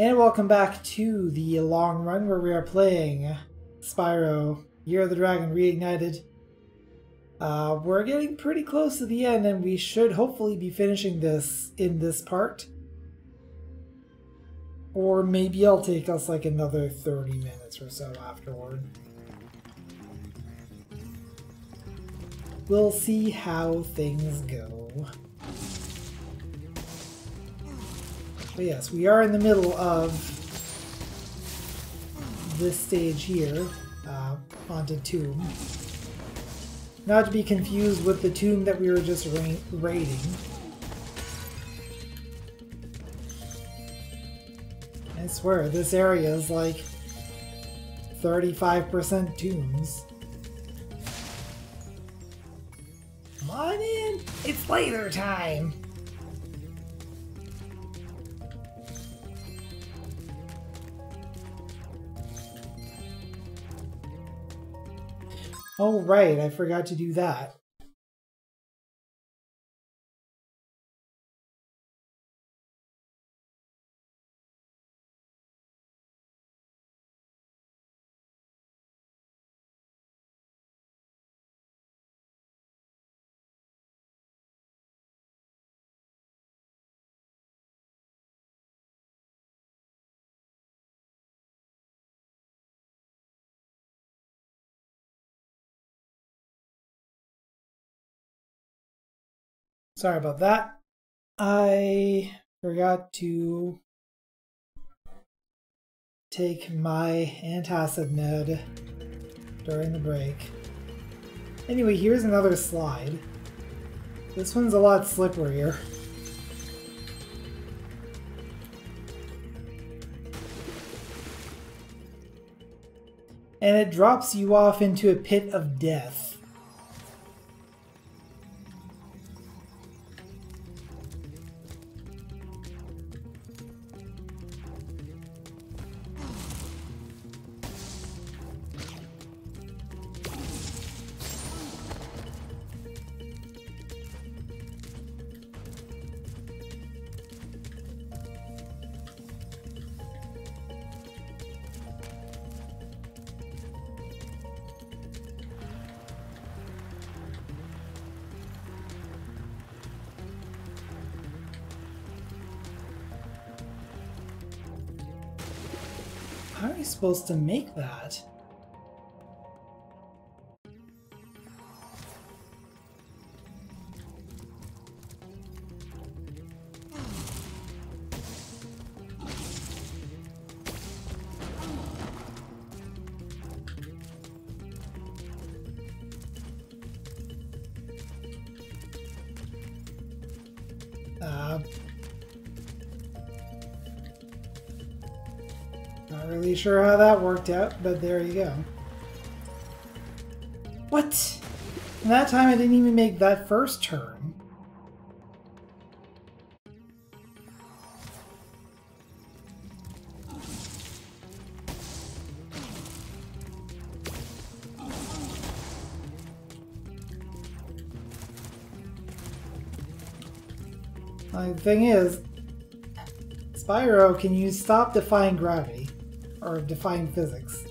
And welcome back to the long run where we are playing Spyro Year of the Dragon Reignited. Uh, we're getting pretty close to the end and we should hopefully be finishing this in this part. Or maybe it'll take us like another 30 minutes or so afterward. We'll see how things go. But yes, we are in the middle of this stage here, uh, Haunted Tomb. Not to be confused with the tomb that we were just ra raiding. I swear, this area is like 35% tombs. Come on in! It's later time! Oh, right, I forgot to do that. Sorry about that. I forgot to take my antacid med during the break. Anyway, here's another slide. This one's a lot slipperier. And it drops you off into a pit of death. Supposed to make that? Sure how that worked out, but there you go. What? And that time I didn't even make that first turn. The thing is, Spyro, can you stop defying gravity? Or define physics.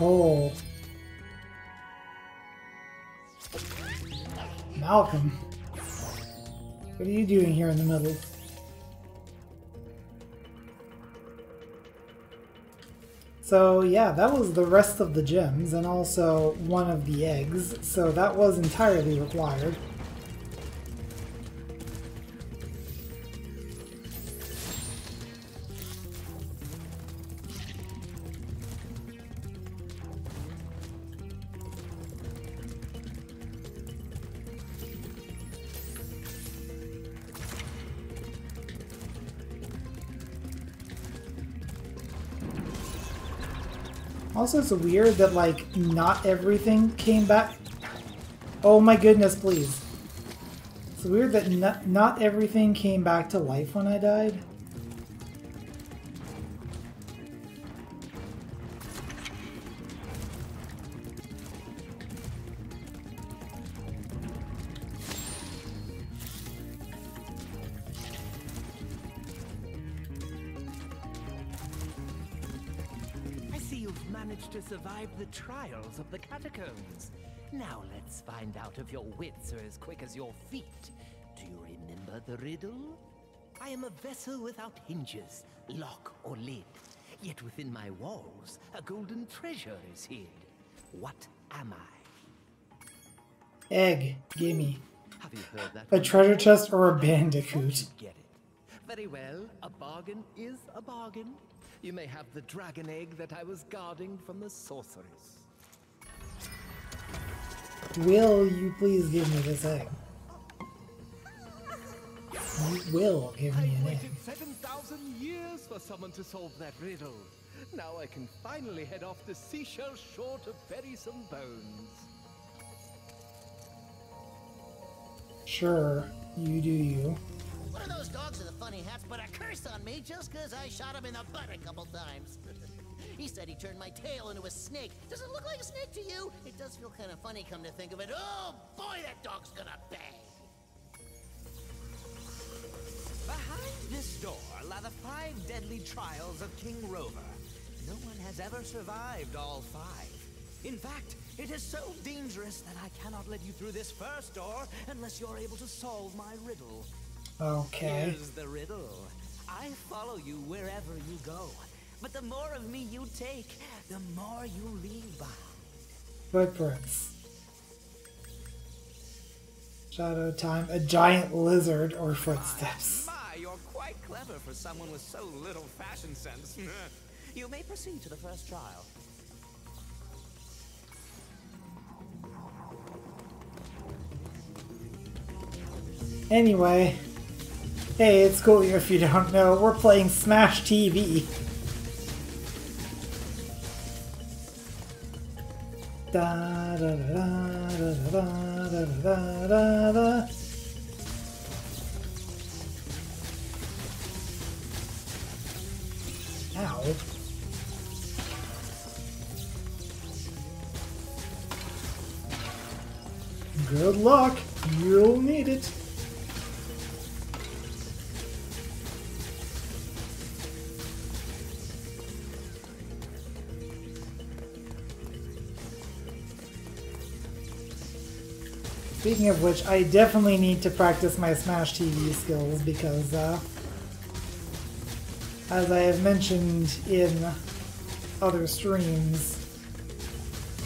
Oh. Malcolm. What are you doing here in the middle? So yeah, that was the rest of the gems and also one of the eggs, so that was entirely required. Also, it's weird that, like, not everything came back. Oh my goodness, please. It's weird that not, not everything came back to life when I died. Now let's find out if your wits are as quick as your feet. Do you remember the riddle? I am a vessel without hinges, lock or lid. Yet within my walls, a golden treasure is hid. What am I? Egg. Gimme. Have you heard that? A treasure chest or a bandicoot? Get it. Very well, a bargain is a bargain. You may have the dragon egg that I was guarding from the sorceress. Will you please give me this egg? You will give me I an egg. waited 7,000 years for someone to solve that riddle. Now I can finally head off the seashell shore to bury some bones. Sure, you do you. One of those dogs with a funny hat's put a curse on me just 'cause I shot him in the butt a couple times. he said he turned my tail into a snake. Does it look like a snake to you? It does feel kind of funny come to think of it. Oh boy, that dog's gonna bang. Behind this door lie the five deadly trials of King Rover. No one has ever survived all five. In fact, it is so dangerous that I cannot let you through this first door unless you're able to solve my riddle. Okay. Here's the riddle. I follow you wherever you go. But the more of me you take, the more you leave behind. Footprints. Shadow time. A giant lizard or footsteps. My, you're quite clever for someone with so little fashion sense. you may proceed to the first trial. Anyway. Hey, it's cool if you don't know. We're playing Smash TV. Da, da, da, Ow. Good luck. You'll need it. Speaking of which, I definitely need to practice my Smash TV skills because, uh, as I have mentioned in other streams,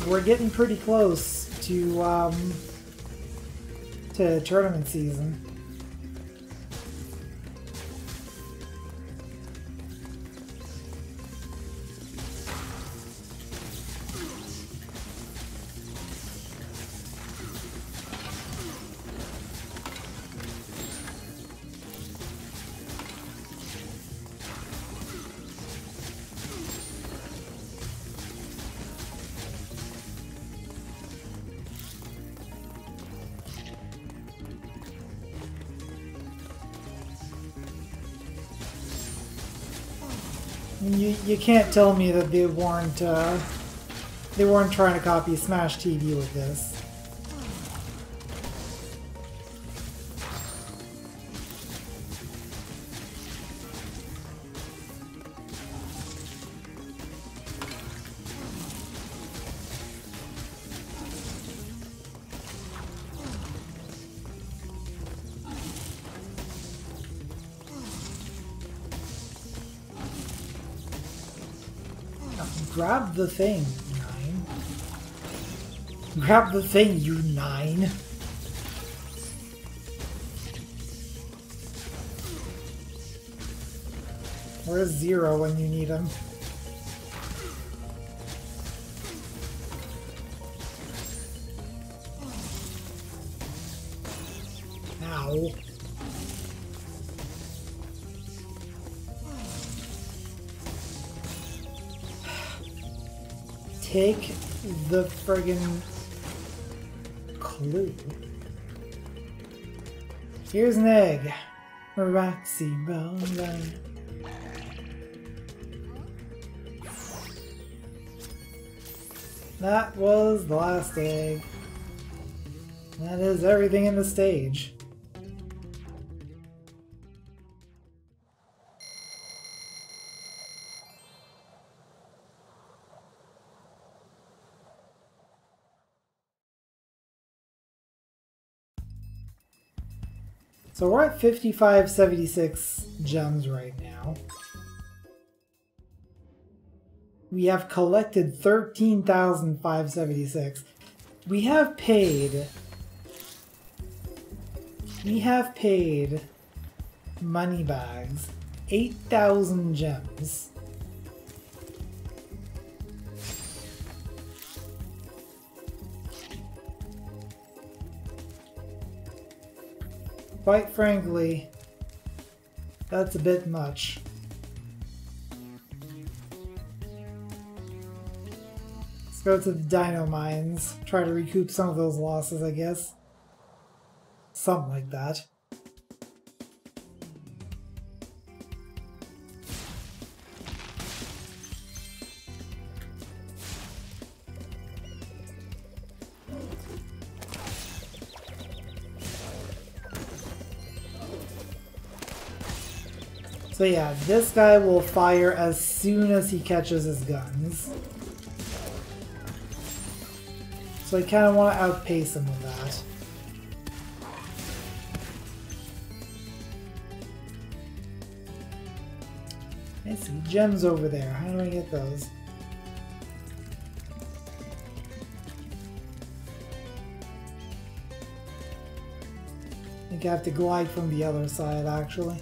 we're getting pretty close to, um, to tournament season. Can't tell me that they weren't uh, they weren't trying to copy Smash TV with this. The thing, Nine. Grab the thing, you nine. Where's Zero when you need him? The friggin' clue. Here's an egg. Roxy Bone. That was the last egg. That is everything in the stage. So we're at 5576 gems right now. We have collected 13,576. We have paid... We have paid Moneybags 8,000 gems. Quite frankly, that's a bit much. Let's go to the dino mines, try to recoup some of those losses, I guess. Something like that. So yeah, this guy will fire as soon as he catches his guns. So I kind of want to outpace him with that. I see gems over there. How do I get those? I think I have to glide from the other side, actually.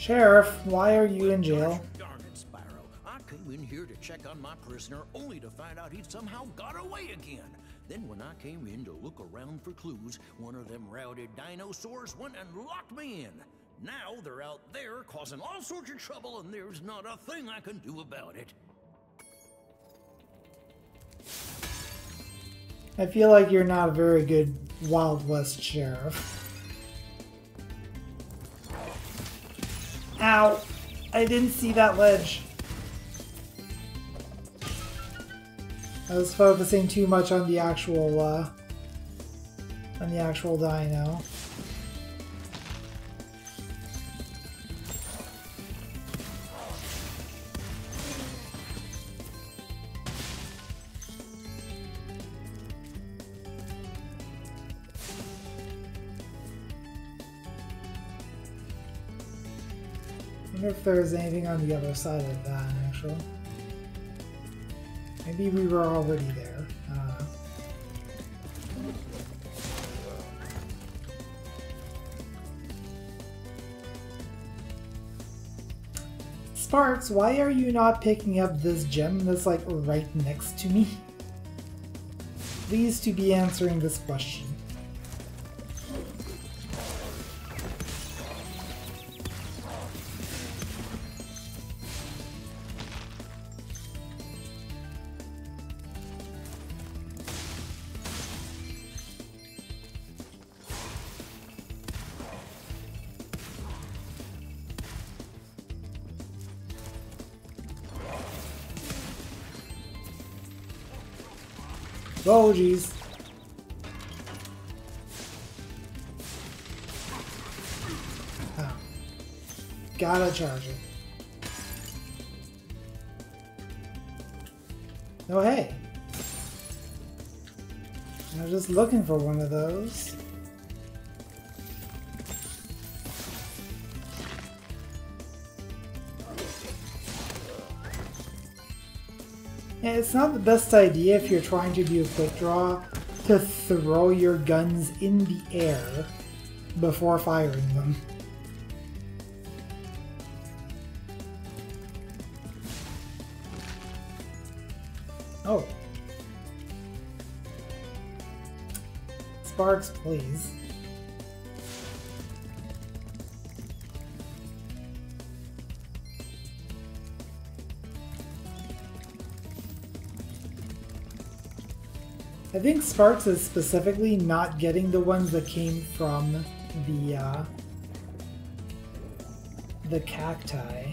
Sheriff, why are you in jail? Darn it, Spyro. I came in here to check on my prisoner only to find out he'd somehow got away again. Then when I came in to look around for clues, one of them routed dinosaurs went and locked me in. Now they're out there causing all sorts of trouble and there's not a thing I can do about it. I feel like you're not a very good Wild West sheriff. Ow! I didn't see that ledge. I was focusing too much on the actual, uh, on the actual dino. If there's anything on the other side of that, actually. Maybe we were already there. I. Sparx, why are you not picking up this gem that's like right next to me? Please to be answering this question. Oh, jeez. Oh. Gotta charge it. Oh, hey. I was just looking for one of those. It's not the best idea if you're trying to do a quick draw to throw your guns in the air before firing them. think Sparx is specifically not getting the ones that came from the uh, the cacti.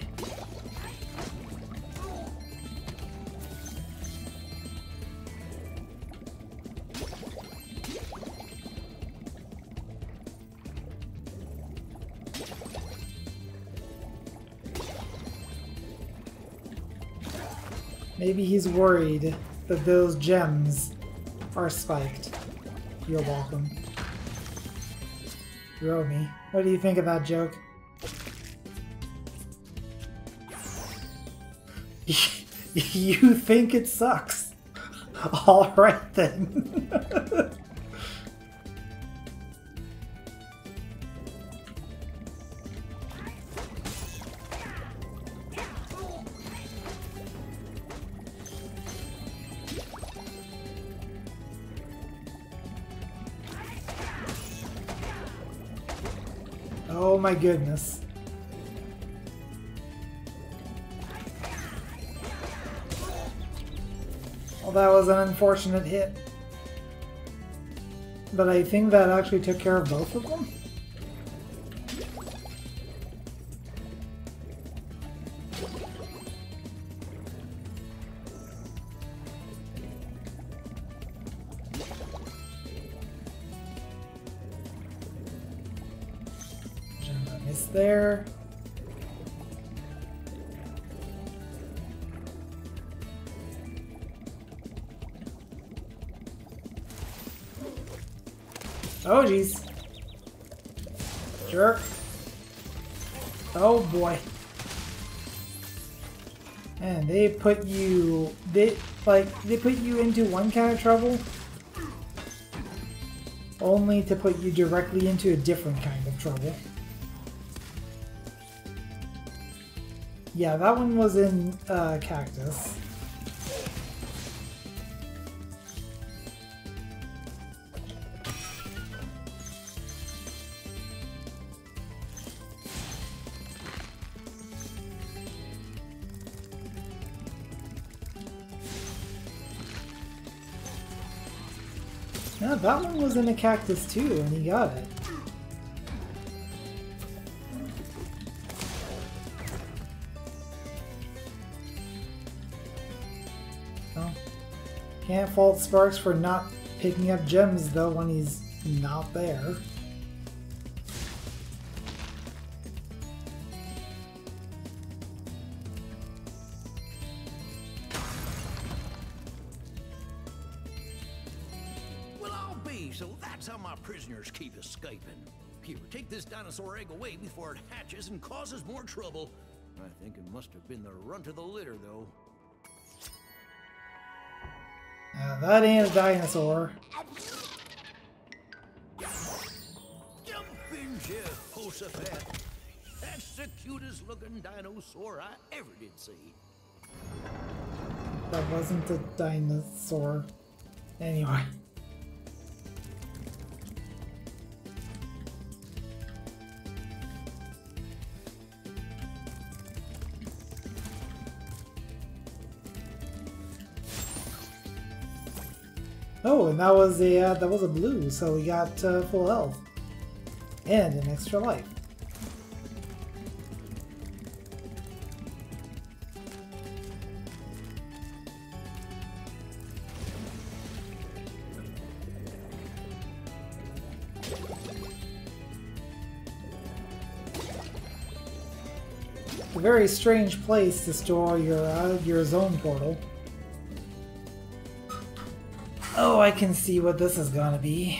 Maybe he's worried that those gems are spiked. You're welcome. Throw me. What do you think of that joke? you think it sucks. Alright then. my goodness. Well, that was an unfortunate hit. But I think that actually took care of both of them. Put you... They, like, they put you into one kind of trouble, only to put you directly into a different kind of trouble. Yeah, that one was in uh, Cactus. Yeah, that one was in a cactus too, and he got it. Can't fault Sparx for not picking up gems though when he's not there. Trouble. I think it must have been the runt of the litter, though. Uh, that ain't a dinosaur. Jump in, Jehoshaphat. That's the cutest looking dinosaur I ever did see. That wasn't a dinosaur. Anyway. Oh, and that was a uh, that was a blue, so we got uh, full health and an extra life. A very strange place to store your uh, your zone portal. Oh, I can see what this is gonna be.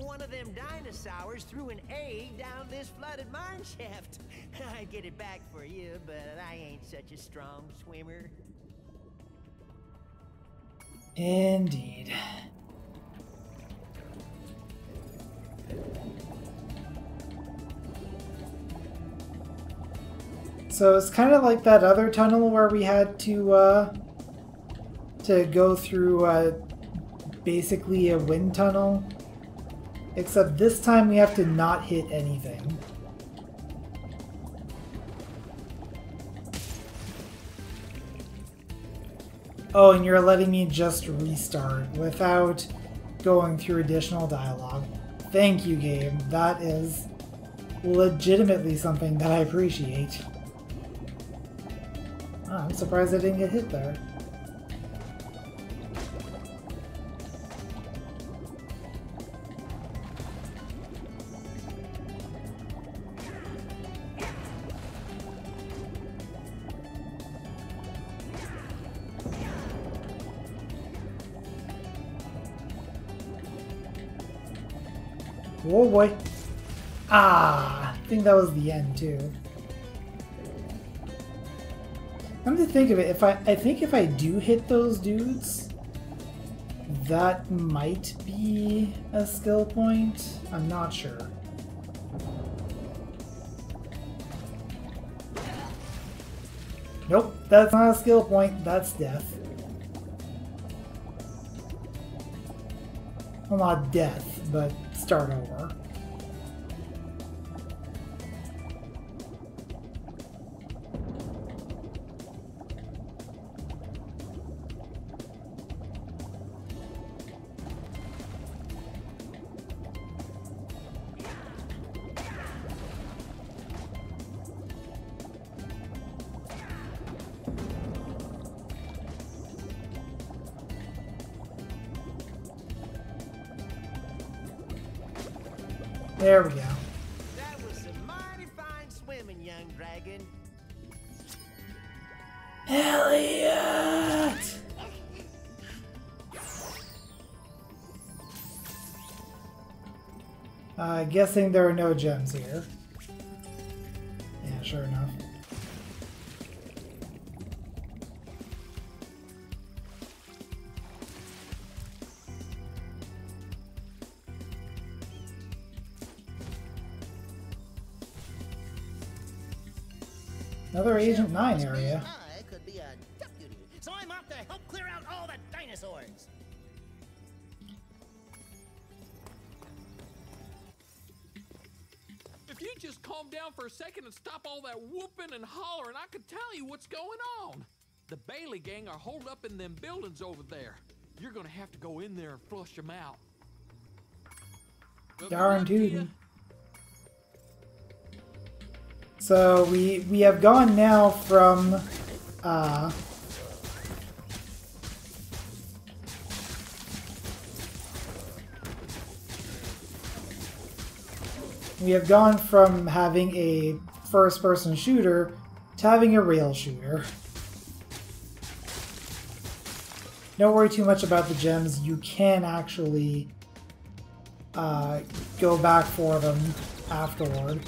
One of them dinosaurs threw an egg down this flooded mine shaft. I'd get it back for you, but I ain't such a strong swimmer. Indeed. So it's kind of like that other tunnel where we had to uh, to go through uh, basically a wind tunnel, except this time we have to not hit anything. Oh, and you're letting me just restart without going through additional dialogue. Thank you, game. That is legitimately something that I appreciate. Oh, I'm surprised I didn't get hit there. Boy. Ah, I think that was the end too. Come to think of it, if I I think if I do hit those dudes, that might be a skill point. I'm not sure. Nope, that's not a skill point, that's death. Well, not death, but start over. Guessing there are no gems here. Yeah, sure enough. Another Agent 9 area. That whooping and hollering, I could tell you what's going on. The Bailey gang are holed up in them buildings over there. You're gonna have to go in there and flush them out. Well, Darn luck tootin'. So we we have gone now from uh we have gone from having a first person shooter to having a real shooter. Don't worry too much about the gems. You can actually uh, go back for them afterward.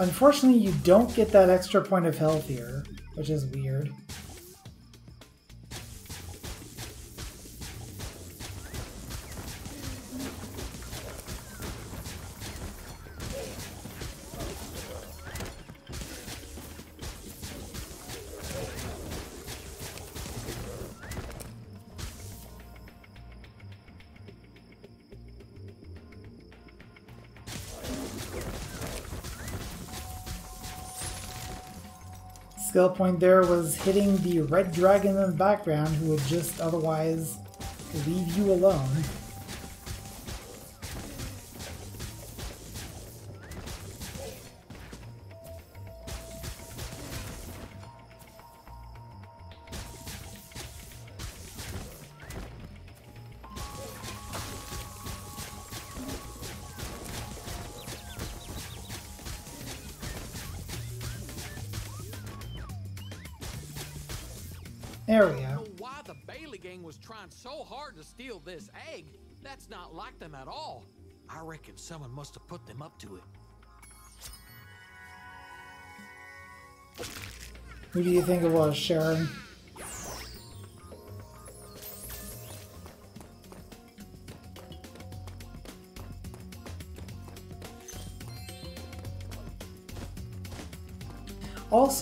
Unfortunately, you don't get that extra point of health here, which is weird. Skill point there was hitting the red dragon in the background who would just otherwise leave you alone. There we I don't know why the Bailey gang was trying so hard to steal this egg. That's not like them at all. I reckon someone must have put them up to it. Who do you think it was, Sharon?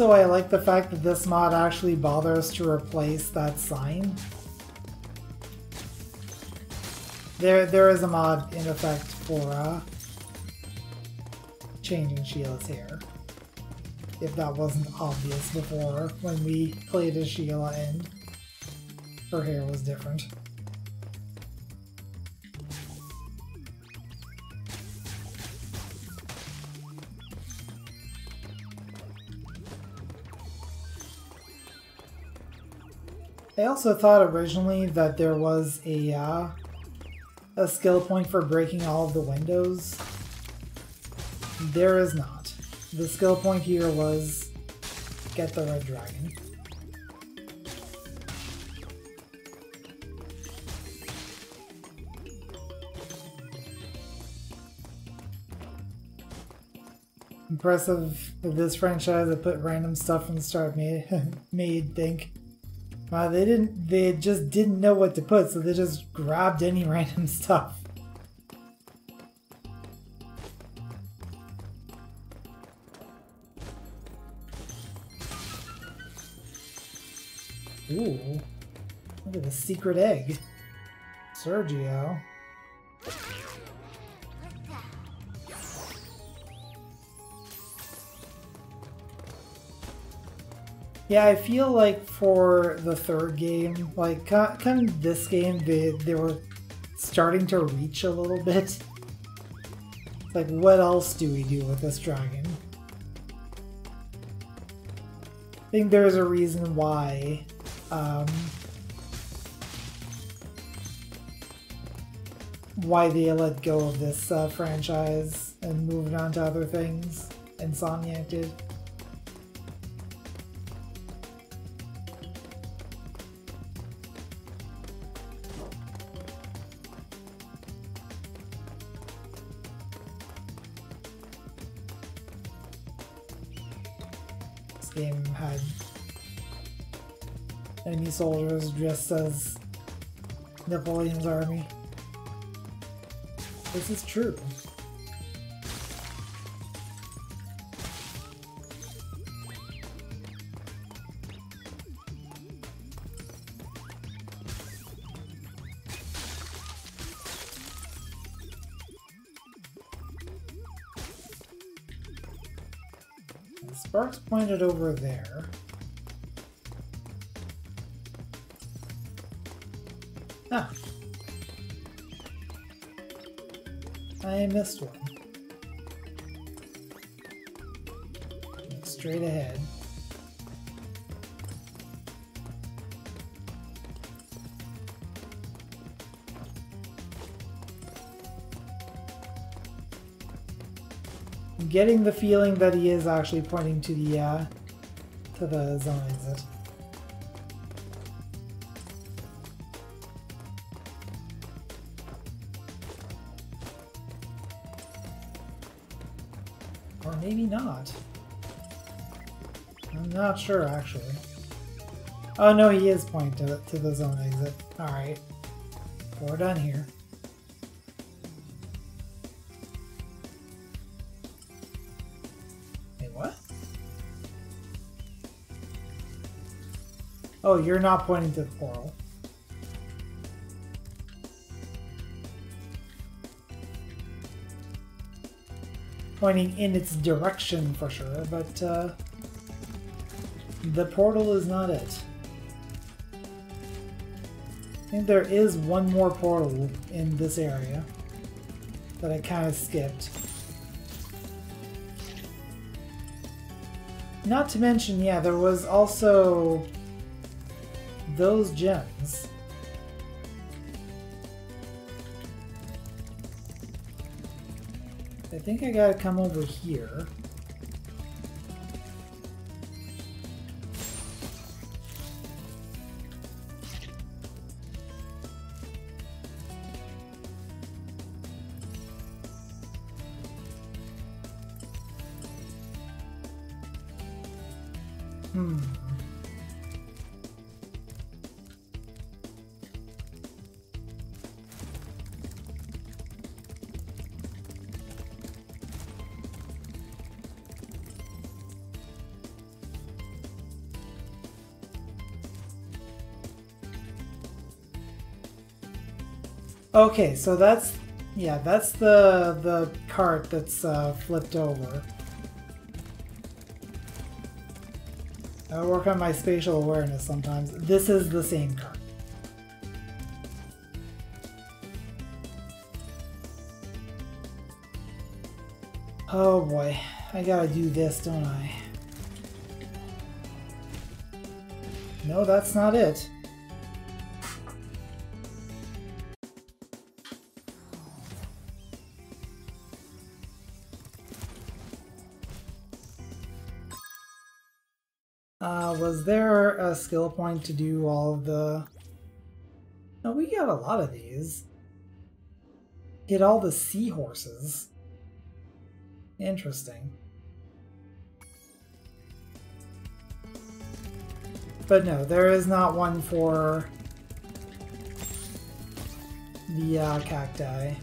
Also, I like the fact that this mod actually bothers to replace that sign. There, there is a mod in effect for uh, changing Sheila's hair if that wasn't obvious before when we played as Sheila and her hair was different. I also thought originally that there was a uh, a skill point for breaking all of the windows? There is not. The skill point here was get the red dragon. Impressive that this franchise that put random stuff in the start made made think. They didn't they just didn't know what to put, so they just grabbed any random stuff. Ooh. Look at the secret egg. Sergio. Yeah, I feel like for the third game, like kind of this game, they they were starting to reach a little bit. Like, what else do we do with this dragon? I think there's a reason why. Um, why they let go of this uh, franchise and moved on to other things. Insomniac did. Enemy soldiers dressed as Napoleon's army. This is true. Sparx pointed over there. Ah. I missed one. Straight ahead. getting the feeling that he is actually pointing to the uh, to the zone exit. Sure actually. Oh no, he is pointing to, to the zone exit. Alright. We're done here. Wait, what? Oh, you're not pointing to the portal. Pointing in its direction for sure, but uh, the portal is not it. I think there is one more portal in this area that I kind of skipped. Not to mention, yeah, there was also those gems. I think I gotta come over here. Okay, so that's yeah, that's the the cart that's uh, flipped over. I work on my spatial awareness sometimes. This is the same cart. Oh boy, I gotta do this, don't I? No, that's not it. Skill point to do all of the... No, we got a lot of these. Get all the seahorses. Interesting. But no, there is not one for the uh, cacti.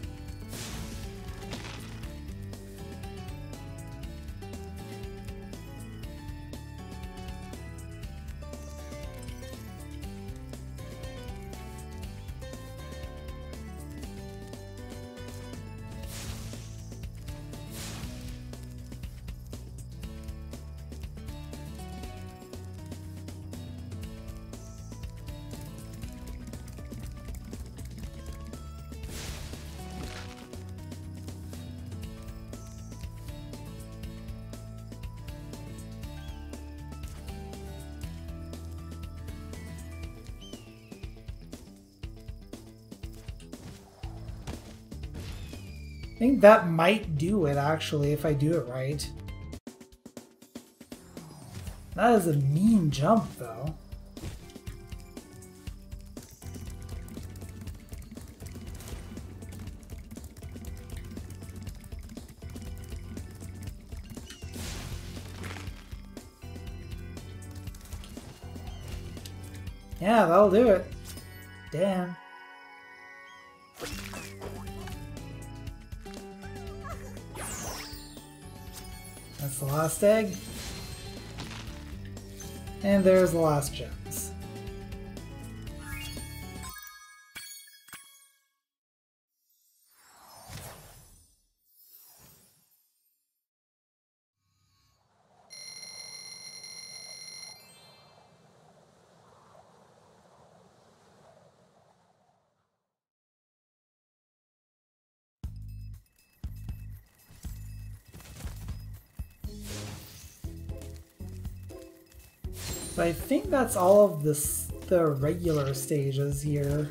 That might do it, actually, if I do it right. That is a mean jump, though. So I think that's all of the regular stages here.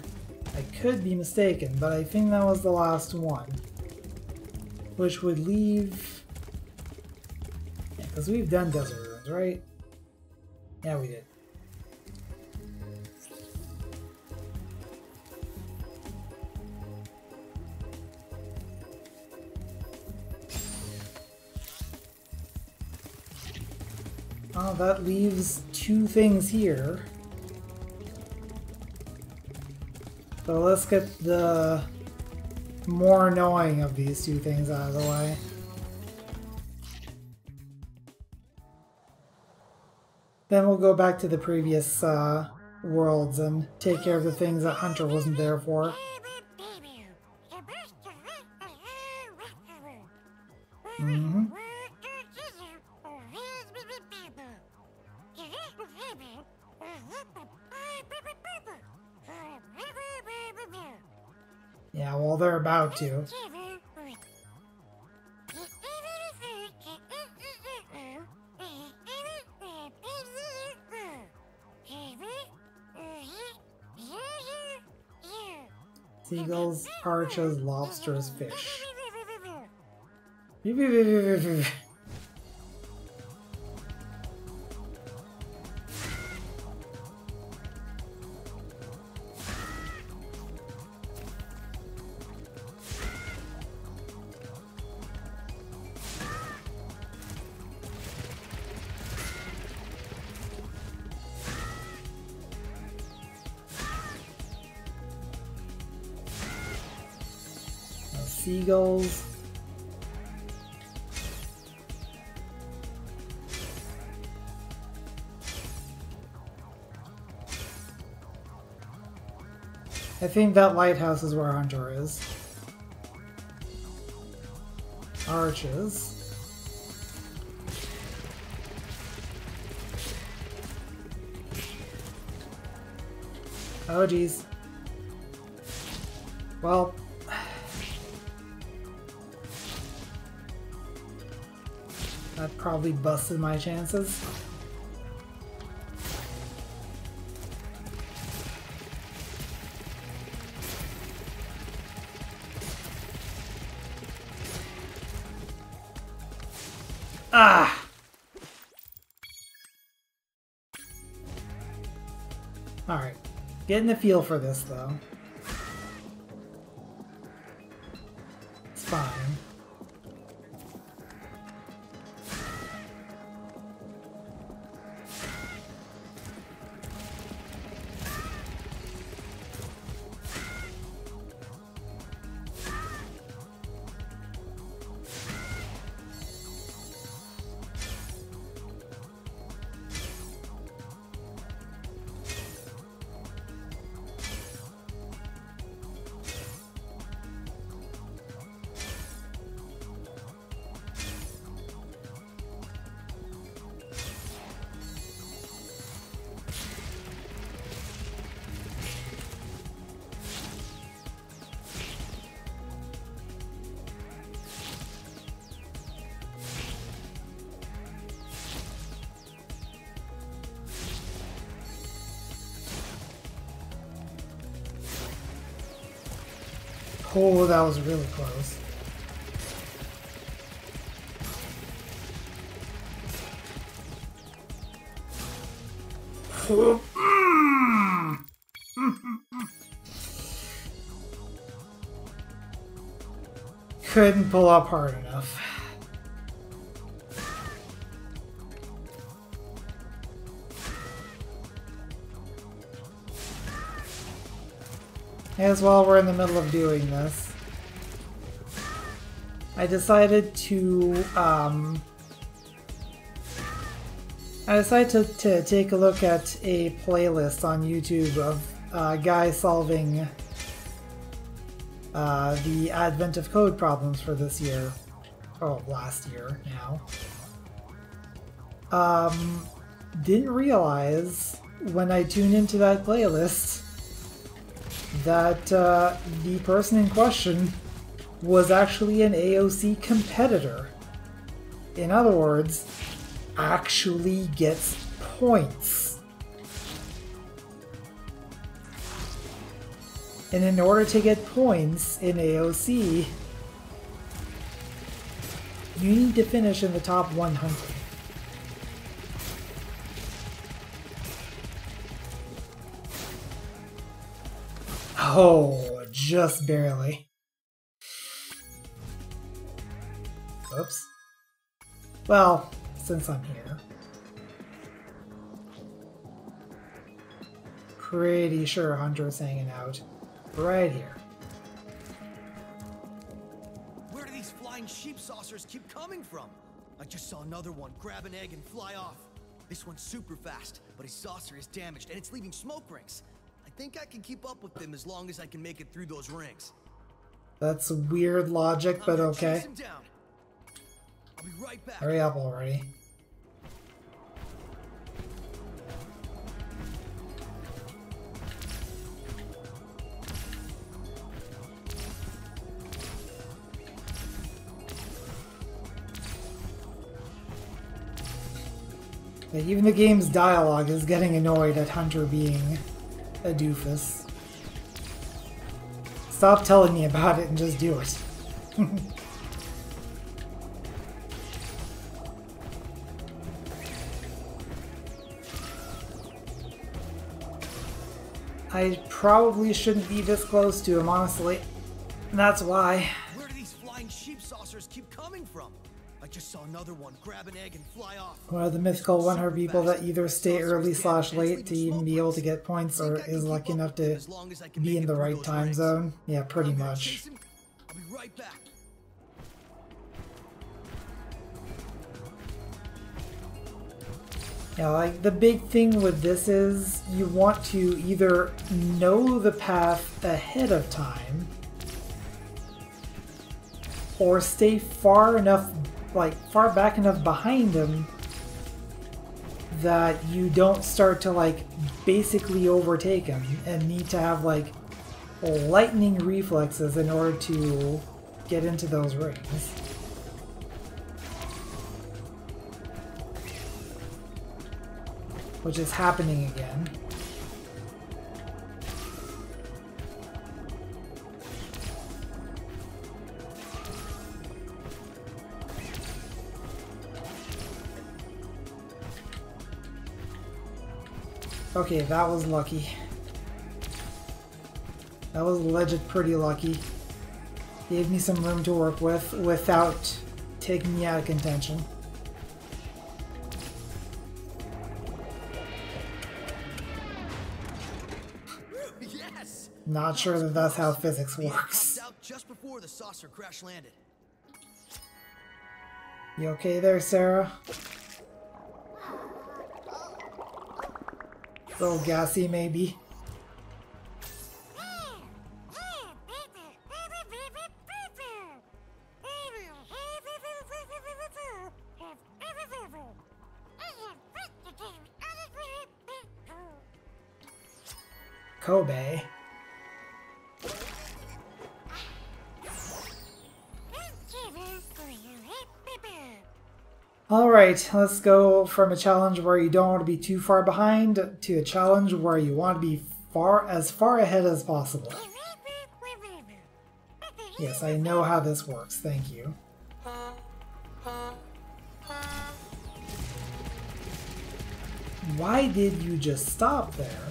I could be mistaken, but I think that was the last one. Which would leave... Yeah, because we've done Desert Ruins, right? Yeah, we did. Oh, that leaves two things here. So let's get the more annoying of these two things out of the way. Then we'll go back to the previous uh, worlds and take care of the things that Hunter wasn't there for. To. Seagulls, arches, lobsters, fish. Seagulls. I think that lighthouse is where Hunter is. Arches. Oh geez. Well, probably busted my chances. Ah! Alright. Getting the feel for this, though. Oh, that was really close. Couldn't pull up hard enough. As while we're in the middle of doing this, I decided to, um, I decided to, to take a look at a playlist on YouTube of uh, guys solving uh, the advent of code problems for this year. Oh, last year now. Um, didn't realize when I tuned into that playlist that uh, the person in question was actually an AOC competitor. In other words, actually gets points. And in order to get points in AOC, you need to finish in the top 100. Oh, just barely. Oops. Well, since I'm here. Pretty sure Hunter's hanging out right here. Where do these flying sheep saucers keep coming from? I just saw another one grab an egg and fly off. This one's super fast, but his saucer is damaged and it's leaving smoke rings. I think I can keep up with them as long as I can make it through those rings. That's weird logic, but okay. chase him down. I'll be right back. Hurry up already. Even the game's dialogue is getting annoyed at Hunter being a doofus. Stop telling me about it and just do it. I probably shouldn't be this close to him, honestly. And that's why. Just saw another one grab an egg and fly off. One of the mythical 100 people that either stay early slash late to even be able to get points or is lucky enough to As long as I can be in the right time zone. Yeah, pretty much. I'll be right back. Yeah, like the big thing with this is you want to either know the path ahead of time or stay far enough like far back enough behind him that you don't start to like basically overtake him and need to have like lightning reflexes in order to get into those rings. Which is happening again. Okay, that was lucky. That was legit pretty lucky. Gave me some room to work with without taking me out of contention. Yes! Not sure that that's how physics works. just before the saucer crash landed. You okay there, Sarah? Little gassy, maybe. Kobe. Alright, let's go from a challenge where you don't want to be too far behind to a challenge where you want to be far as far ahead as possible. Yes, I know how this works, thank you. Why did you just stop there?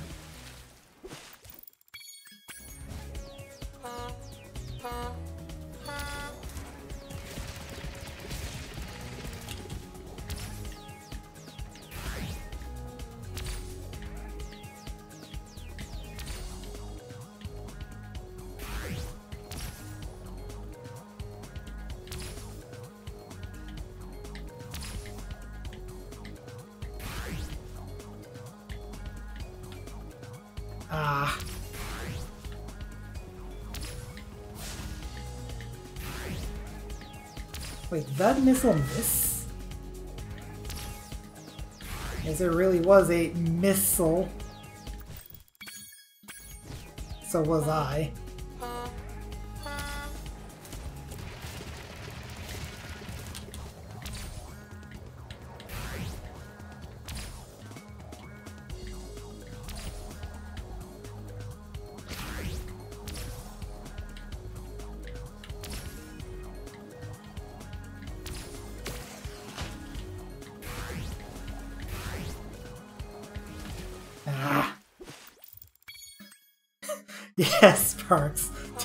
Missile miss? Yes, it really was a missile. So was I.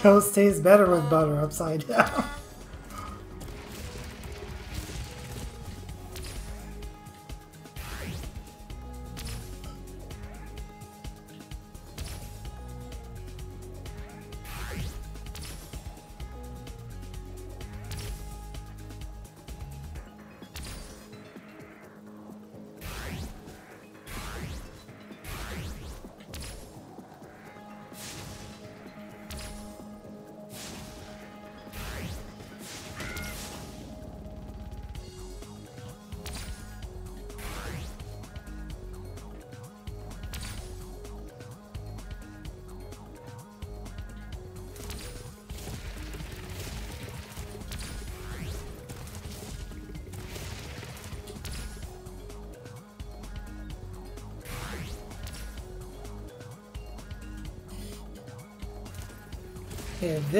Toast tastes better with butter upside down.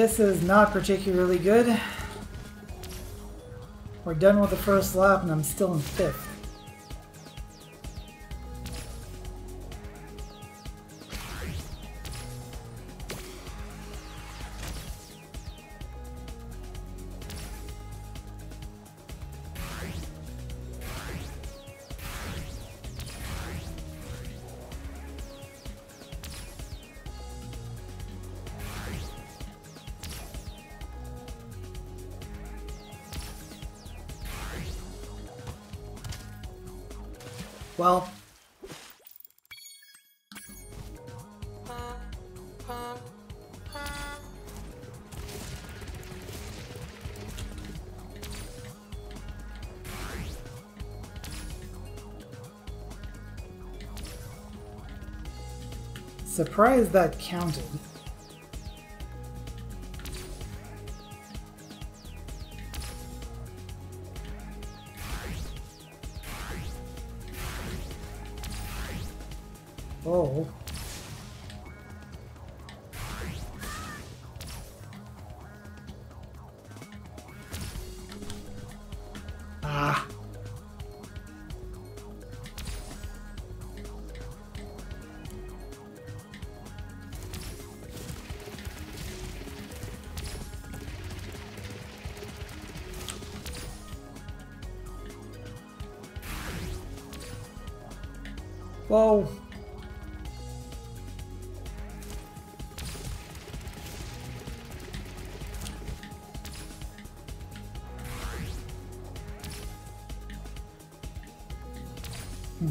this is not particularly good. We're done with the first lap and I'm still in fifth. Well, surprised that counted.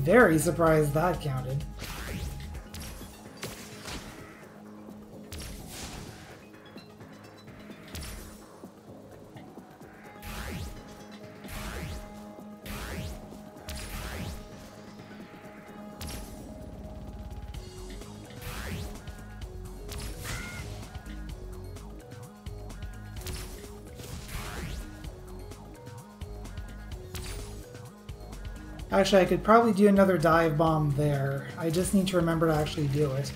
Very surprised that counted. Actually, I could probably do another dive bomb there. I just need to remember to actually do it.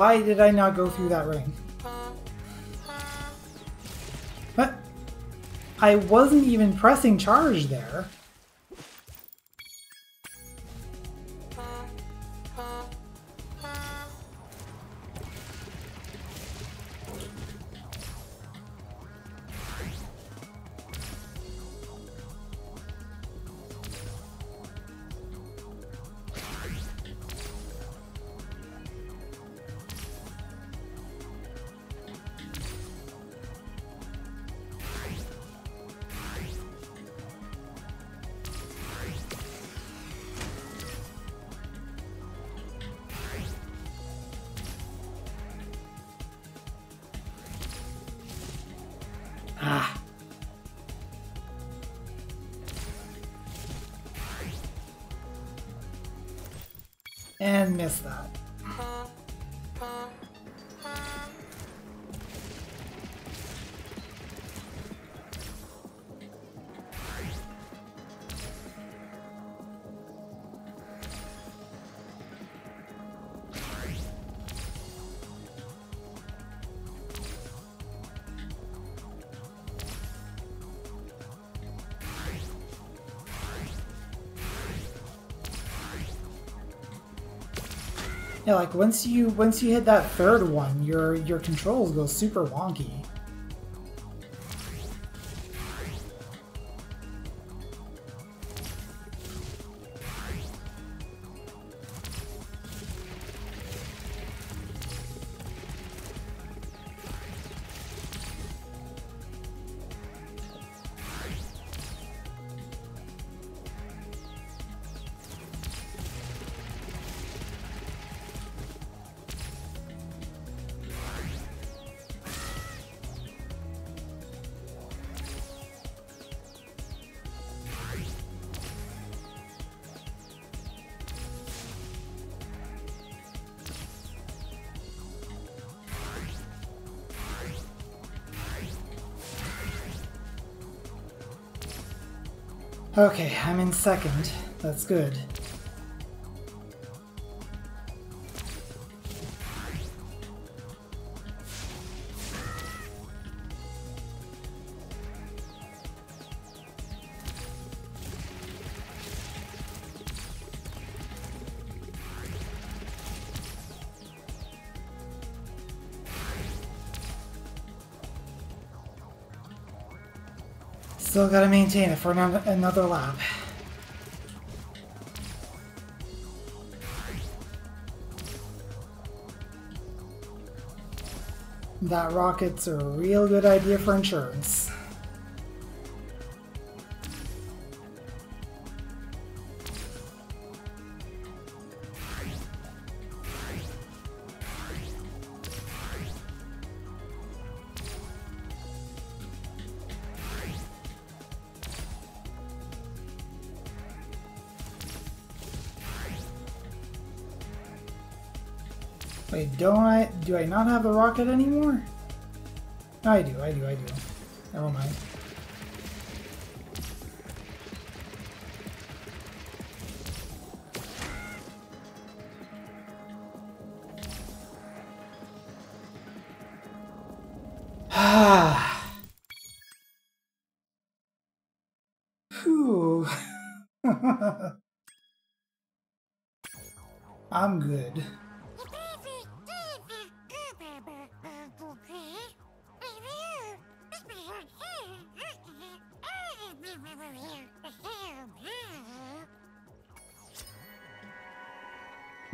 Why did I not go through that ring? What? I wasn't even pressing charge there. And miss that. Yeah, like once you once you hit that third one, your your controls go super wonky. Okay, I'm in second. That's good. Gotta maintain it for another, lap. That rocket's a real good idea for insurance. Don't I? Do I not have the rocket anymore? I do, I do, I do. Never mind. I'm good.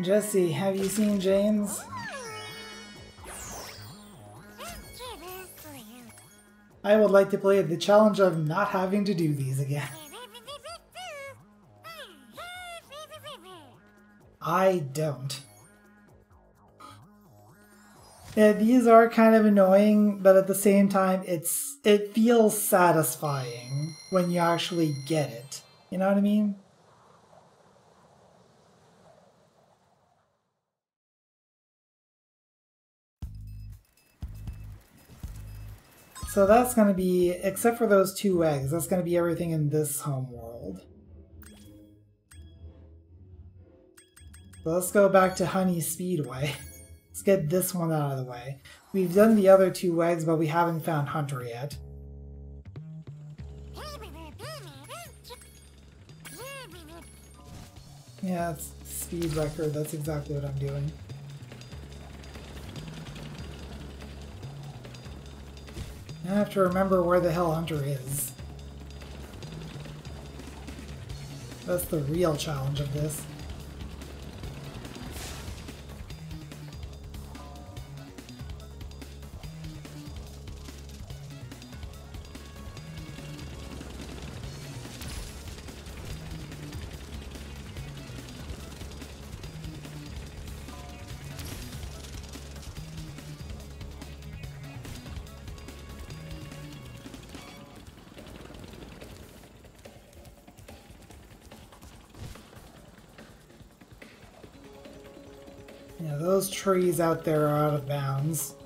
Jesse, have you seen James? I would like to play the challenge of not having to do these again. I don't. Yeah, these are kind of annoying, but at the same time, it's it feels satisfying when you actually get it. You know what I mean? So that's going to be, except for those two eggs, that's going to be everything in this home world. So let's go back to Honey Speedway. Let's get this one out of the way. We've done the other two eggs, but we haven't found Hunter yet. Yeah, it's speed record. That's exactly what I'm doing. I have to remember where the hell Hunter is. That's the real challenge of this. Trees out there are out of bounds.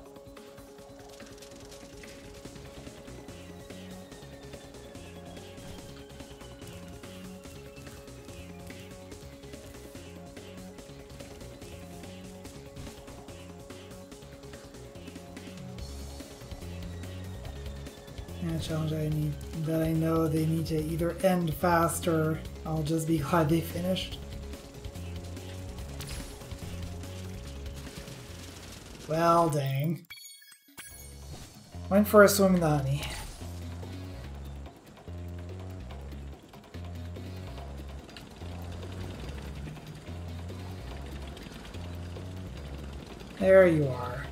Yeah, challenge I need that I know they need to either end fast or I'll just be glad they finished. Well, dang. Went for a swim in the honey. There you are.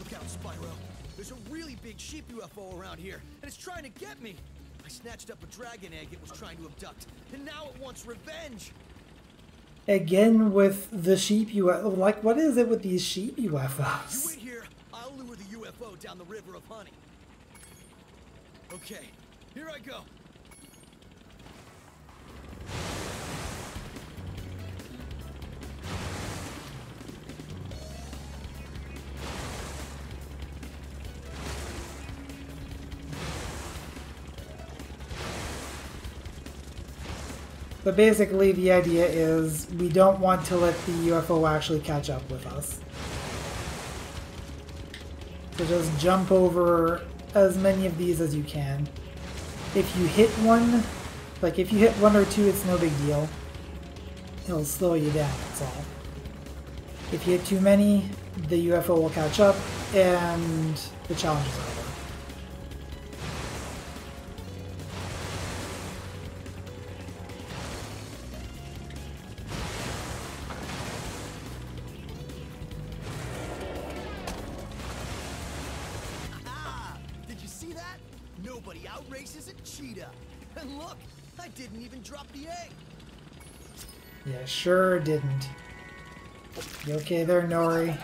Look out, Spyro. There's a really big sheep UFO around here, and it's trying to get me. I snatched up a dragon egg it was trying to abduct, and now it wants revenge. Again with the sheep UFO. Like, what is it with these sheep You UFOs? wait here, I'll lure the UFO down the river of honey. Okay, here I go. But basically, the idea is we don't want to let the UFO actually catch up with us. So just jump over as many of these as you can. If you hit one, like if you hit one or two, it's no big deal. It'll slow you down, that's all. If you hit too many, the UFO will catch up and the challenge is over. Sure didn't. You okay there, Nori?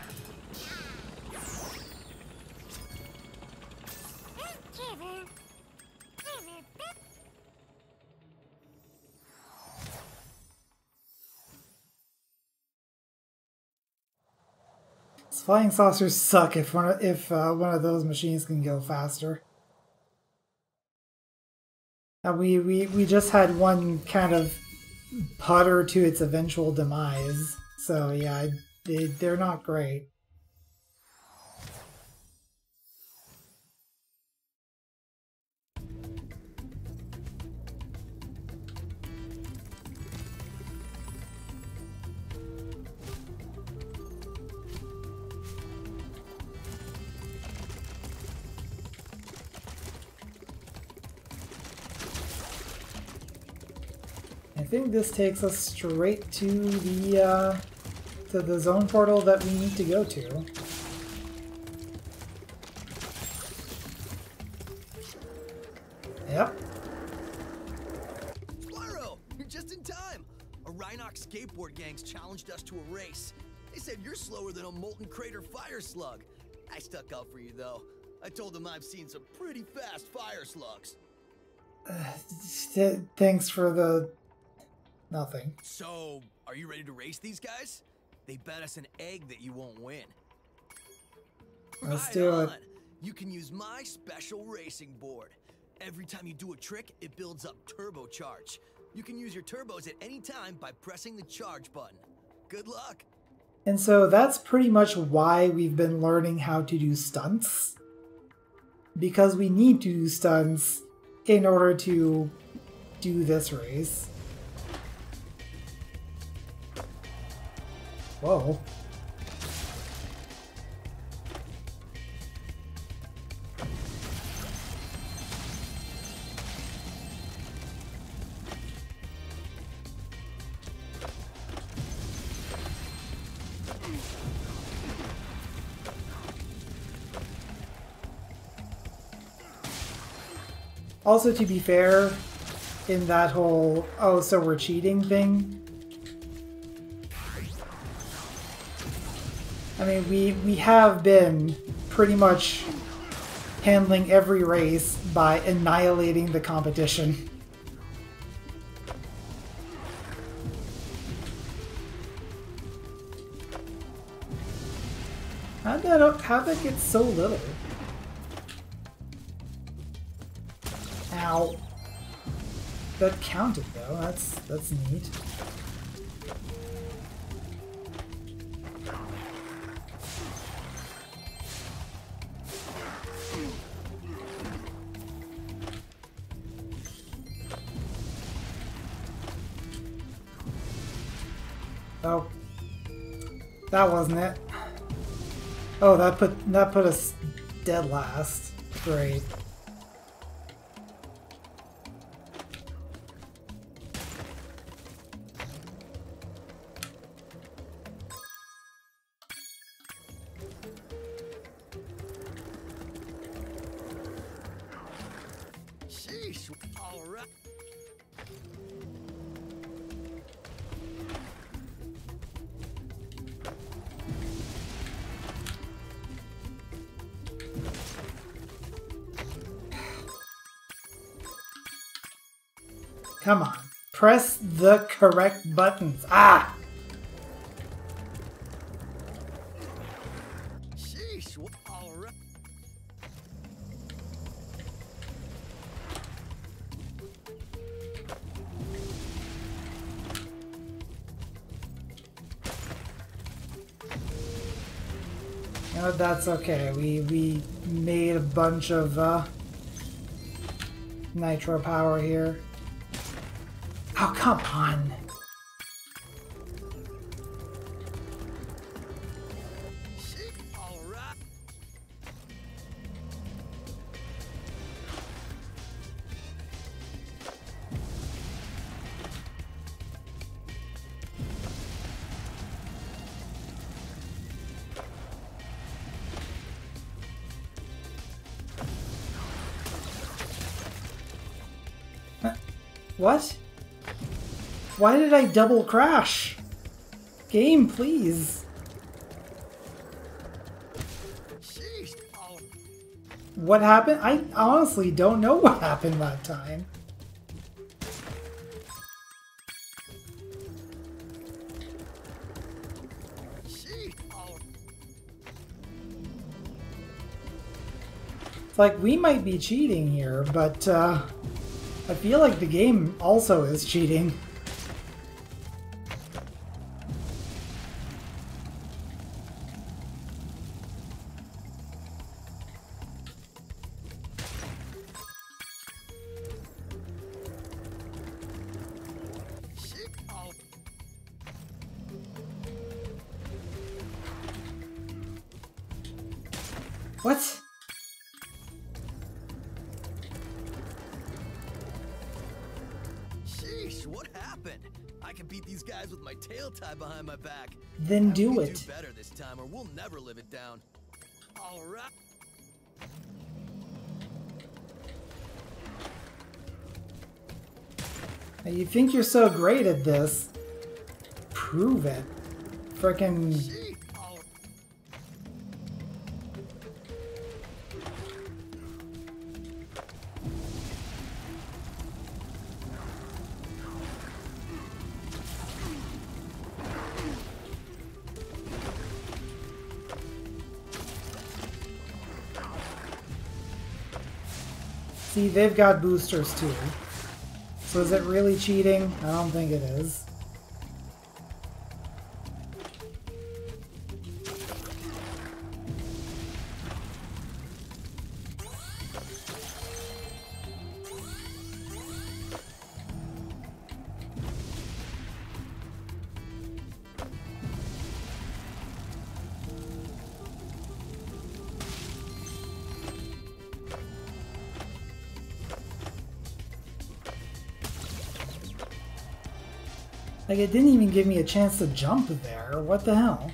Flying saucers suck if one of, if uh, one of those machines can go faster. And we, we we just had one kind of putter to its eventual demise. So yeah, they, they're not great. Think this takes us straight to the uh, to the zone portal that we need to go to. Yep. Spyro, you're just in time. A Rhynocs skateboard gang's challenged us to a race. They said you're slower than a molten crater fire slug. I stuck up for you though. I told them I've seen some pretty fast fire slugs. Th- Thanks for the nothing. So, are you ready to race these guys? They bet us an egg that you won't win. Let's Right do it. on. You can use my special racing board. Every time you do a trick, it builds up turbocharge. You can use your turbos at any time by pressing the charge button. Good luck. And so that's pretty much why we've been learning how to do stunts. Because we need to do stunts in order to do this race. Whoa. Also, to be fair, in that whole oh, so we're cheating thing. I mean, we we have been pretty much handling every race by annihilating the competition. How'd that how'd that get so little? Ow. That counted though. That's that's neat. That wasn't it. Oh, that put that put us dead last. Great. Press the correct buttons. Ah! Sheesh. All right. You know, that's okay. We we made a bunch of uh, nitro power here. Oh, come on. What? Why did I double crash? Game, please. What happened? I honestly don't know what happened that time. It's like we might be cheating here, but uh, I feel like the game also is cheating. What happened? I can beat these guys with my tail tied behind my back. Then do it. Do better this time, or we'll never live it down. All right. Now, You think you're so great at this? Prove it. Frickin' they've got boosters too. So is it really cheating? I don't think it is. It didn't even give me a chance to jump there. What the hell?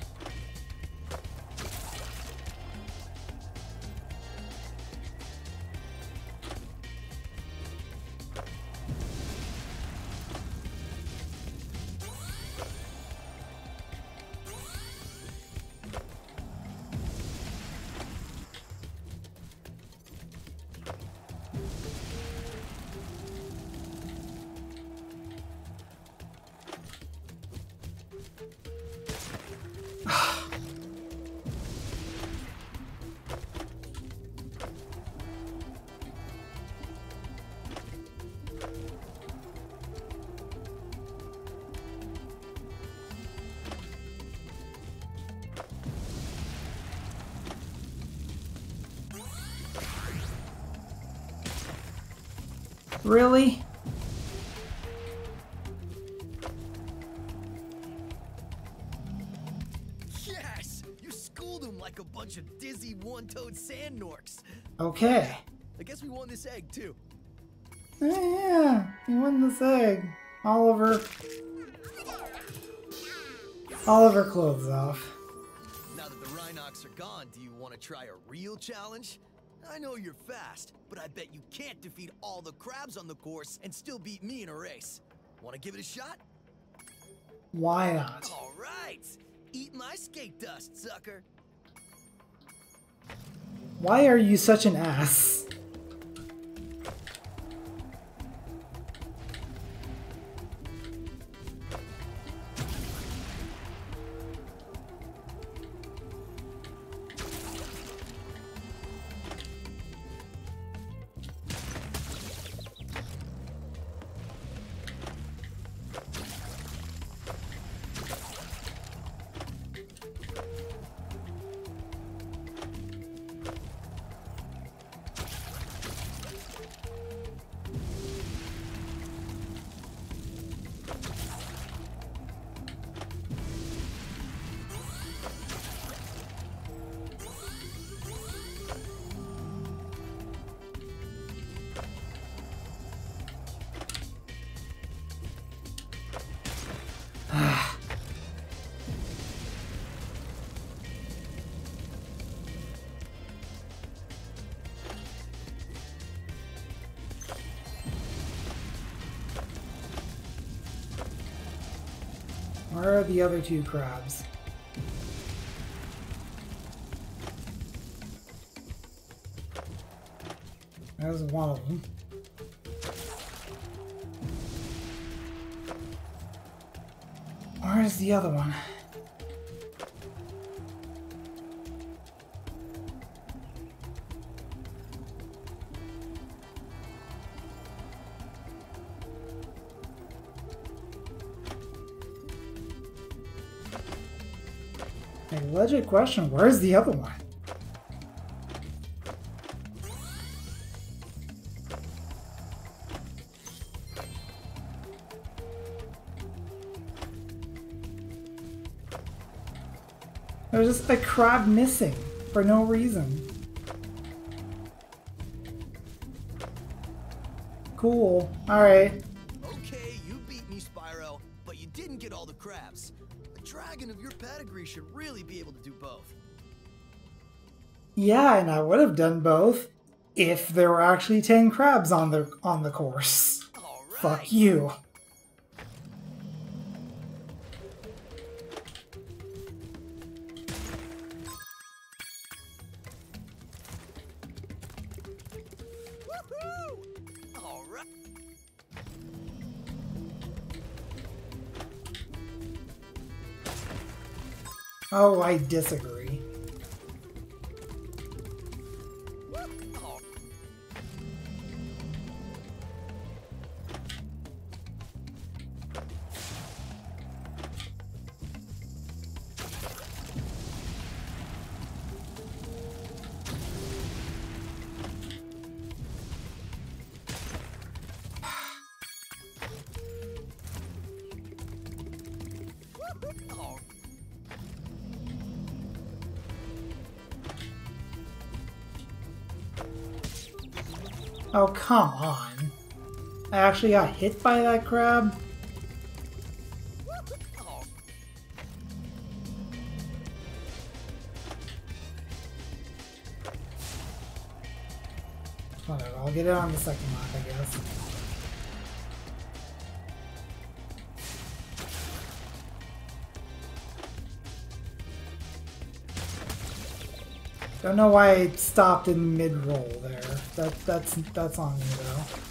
Oliver clothes off. Now that the Rhynocs are gone, do you want to try a real challenge? I know you're fast, but I bet you can't defeat all the crabs on the course and still beat me in a race. Want to give it a shot? Why not? All right! Eat my skate dust, sucker! Why are you such an ass? Where are the other two crabs? There's one of them. Where's the other one? Legit question, where's the other one? There's just a crab missing for no reason. Cool. Alright. Yeah, and I would have done both if there were actually 10 crabs on the on the course. Right. Fuck you. Woohoo! All right. Oh, I disagree. Come on. I actually got hit by that crab? I'll get it on the second I don't know why I stopped in mid-roll there. That that's that's on me though.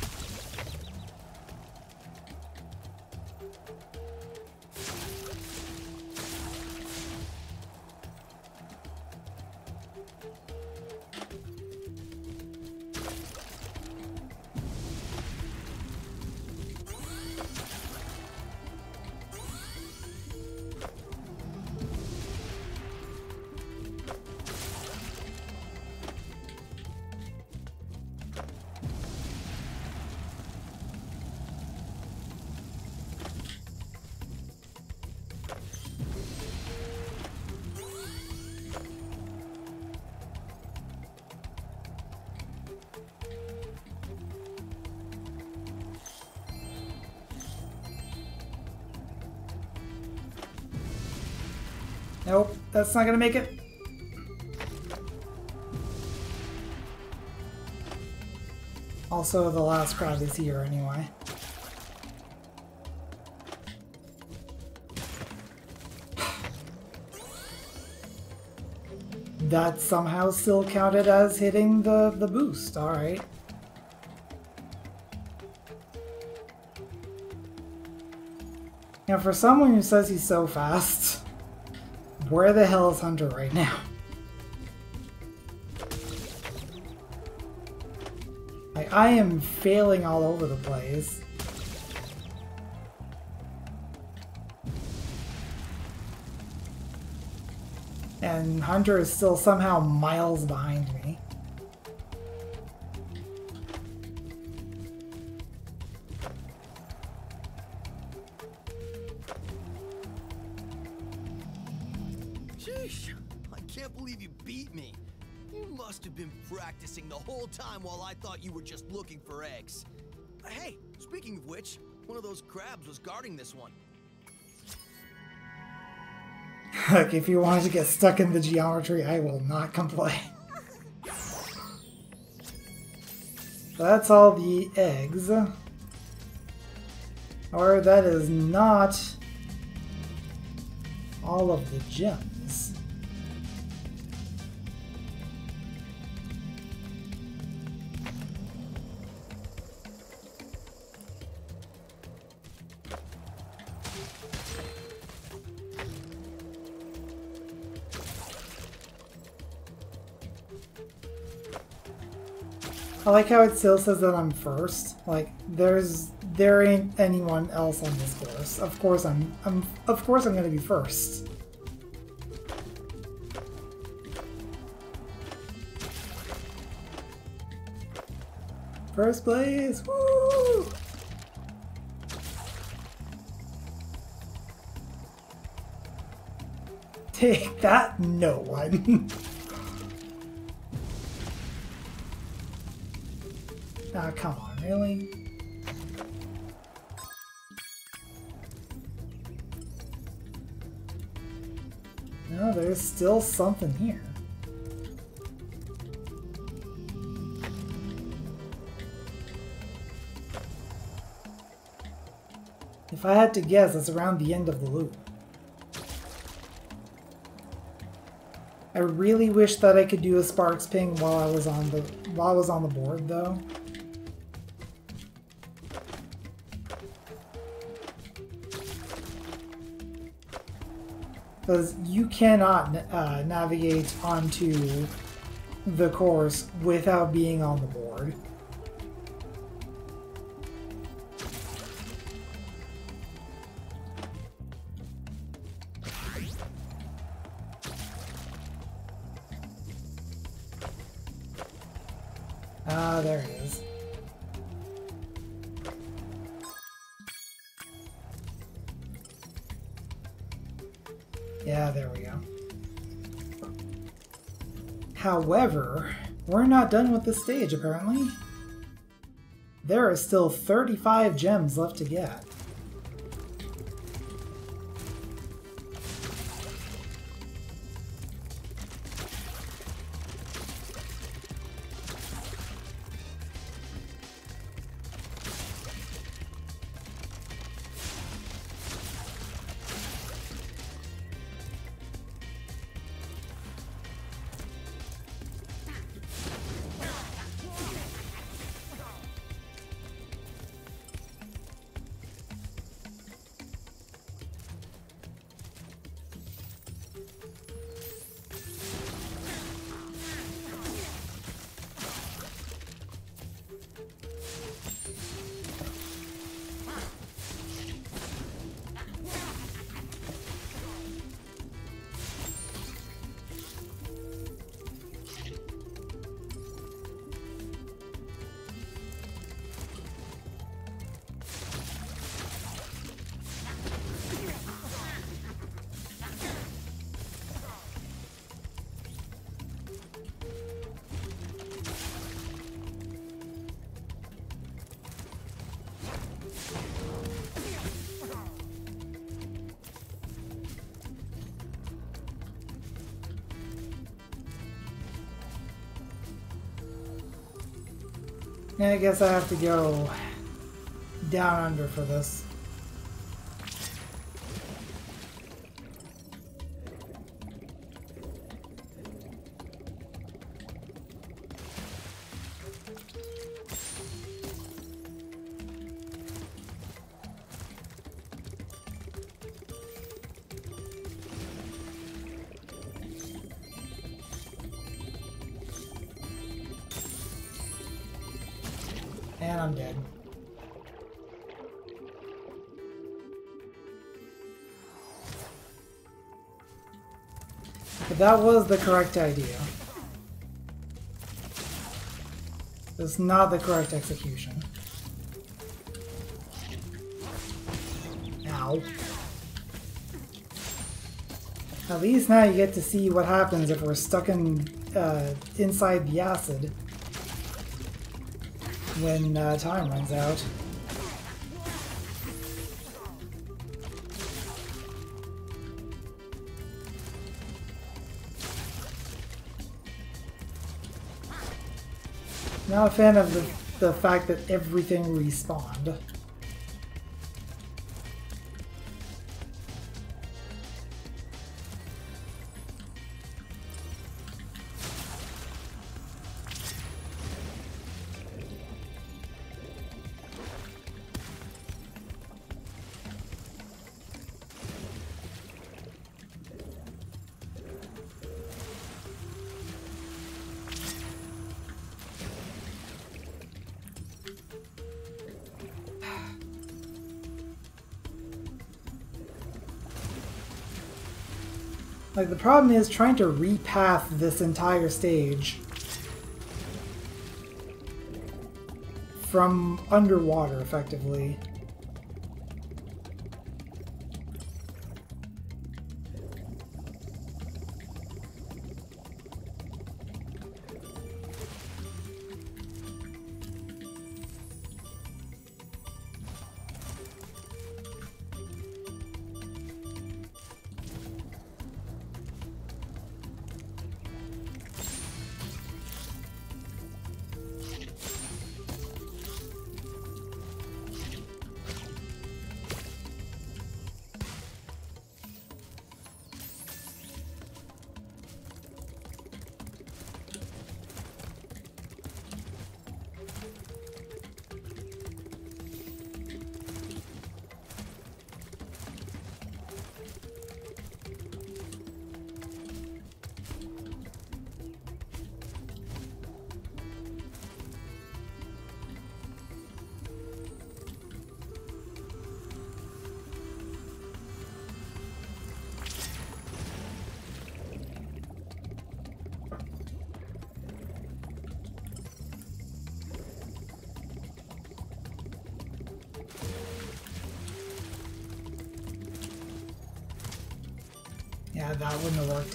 Nope, that's not gonna make it. Also, the last crowd is here anyway. That somehow still counted as hitting the, the boost, alright. Now, for someone who says he's so fast, where the hell is Hunter right now? I, I am failing all over the place. And Hunter is still somehow miles behind me. Was guarding this one. Look, if you want to get stuck in the geometry, I will not complain. That's all the eggs. Or that is not all of the gems. I like how it still says that I'm first. Like there's there ain't anyone else on this course. Of course I'm I'm of course I'm gonna be first. First place! Woo! Take that, no one. Ah, come on, really? No, there's still something here. If I had to guess, it's around the end of the loop. I really wish that I could do a Sparx ping while I was on the while I was on the board though. Because you cannot uh, navigate onto the course without being on the board. Not done with the stage, apparently. There are still 35 gems left to get. Guess I have to go down under for this. That was the correct idea. It's not the correct execution. Ow. At least now you get to see what happens if we're stuck in uh, inside the acid when uh, time runs out. Not a fan of the, the fact that everything respawned. Problem is trying to repath this entire stage from underwater, effectively.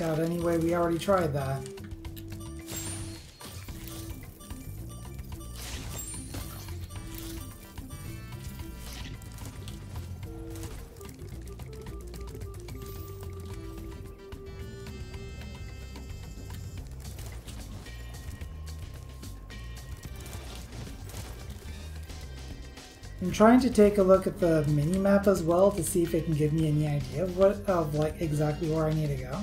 Out anyway. We already tried that. I'm trying to take a look at the mini map as well to see if it can give me any idea of what of like exactly where I need to go.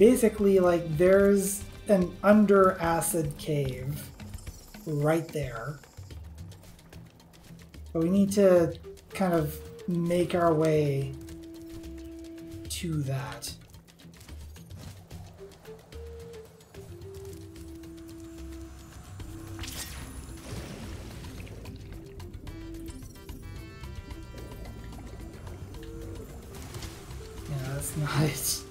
Basically, like there's an under acid cave right there. But we need to kind of make our way to that. Yeah, that's it.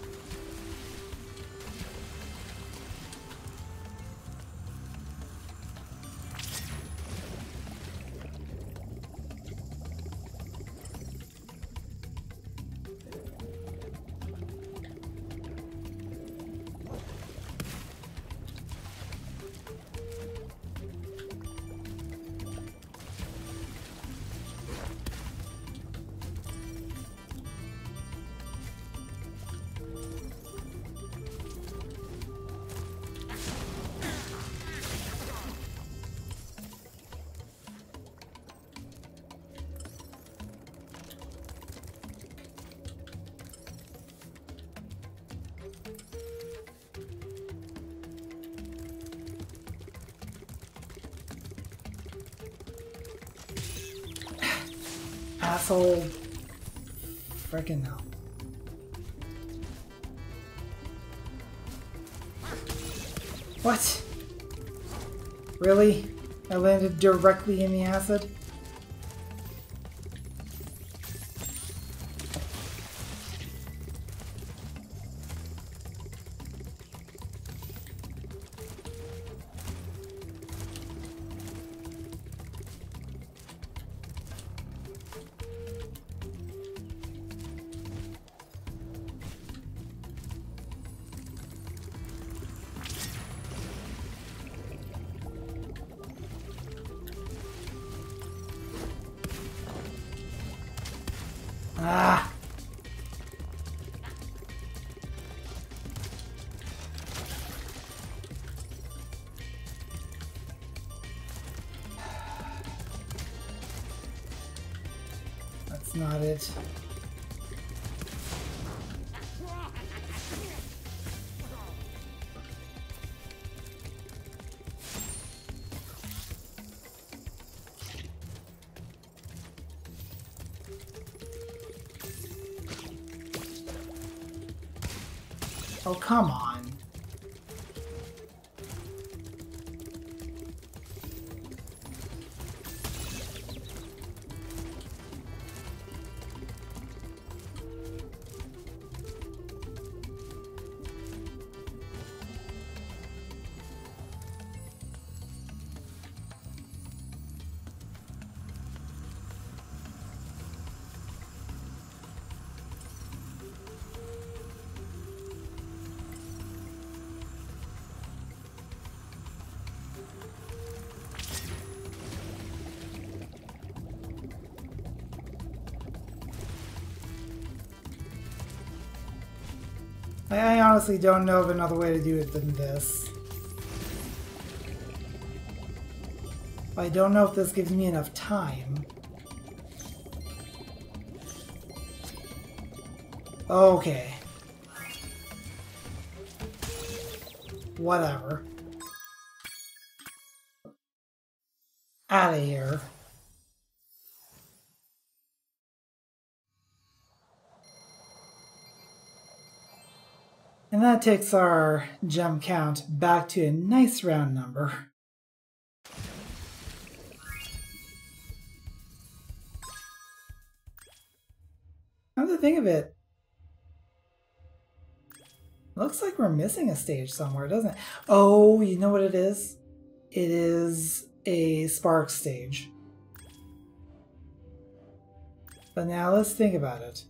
Asshole. Freaking hell. What? Really? I landed directly in the acid? Honestly don't know of another way to do it than this. I don't know if this gives me enough time. Okay. Whatever. And that takes our gem count back to a nice round number. Come to think of it, looks like we're missing a stage somewhere, doesn't it? Oh, you know what it is? It is a Sparx stage. But now let's think about it.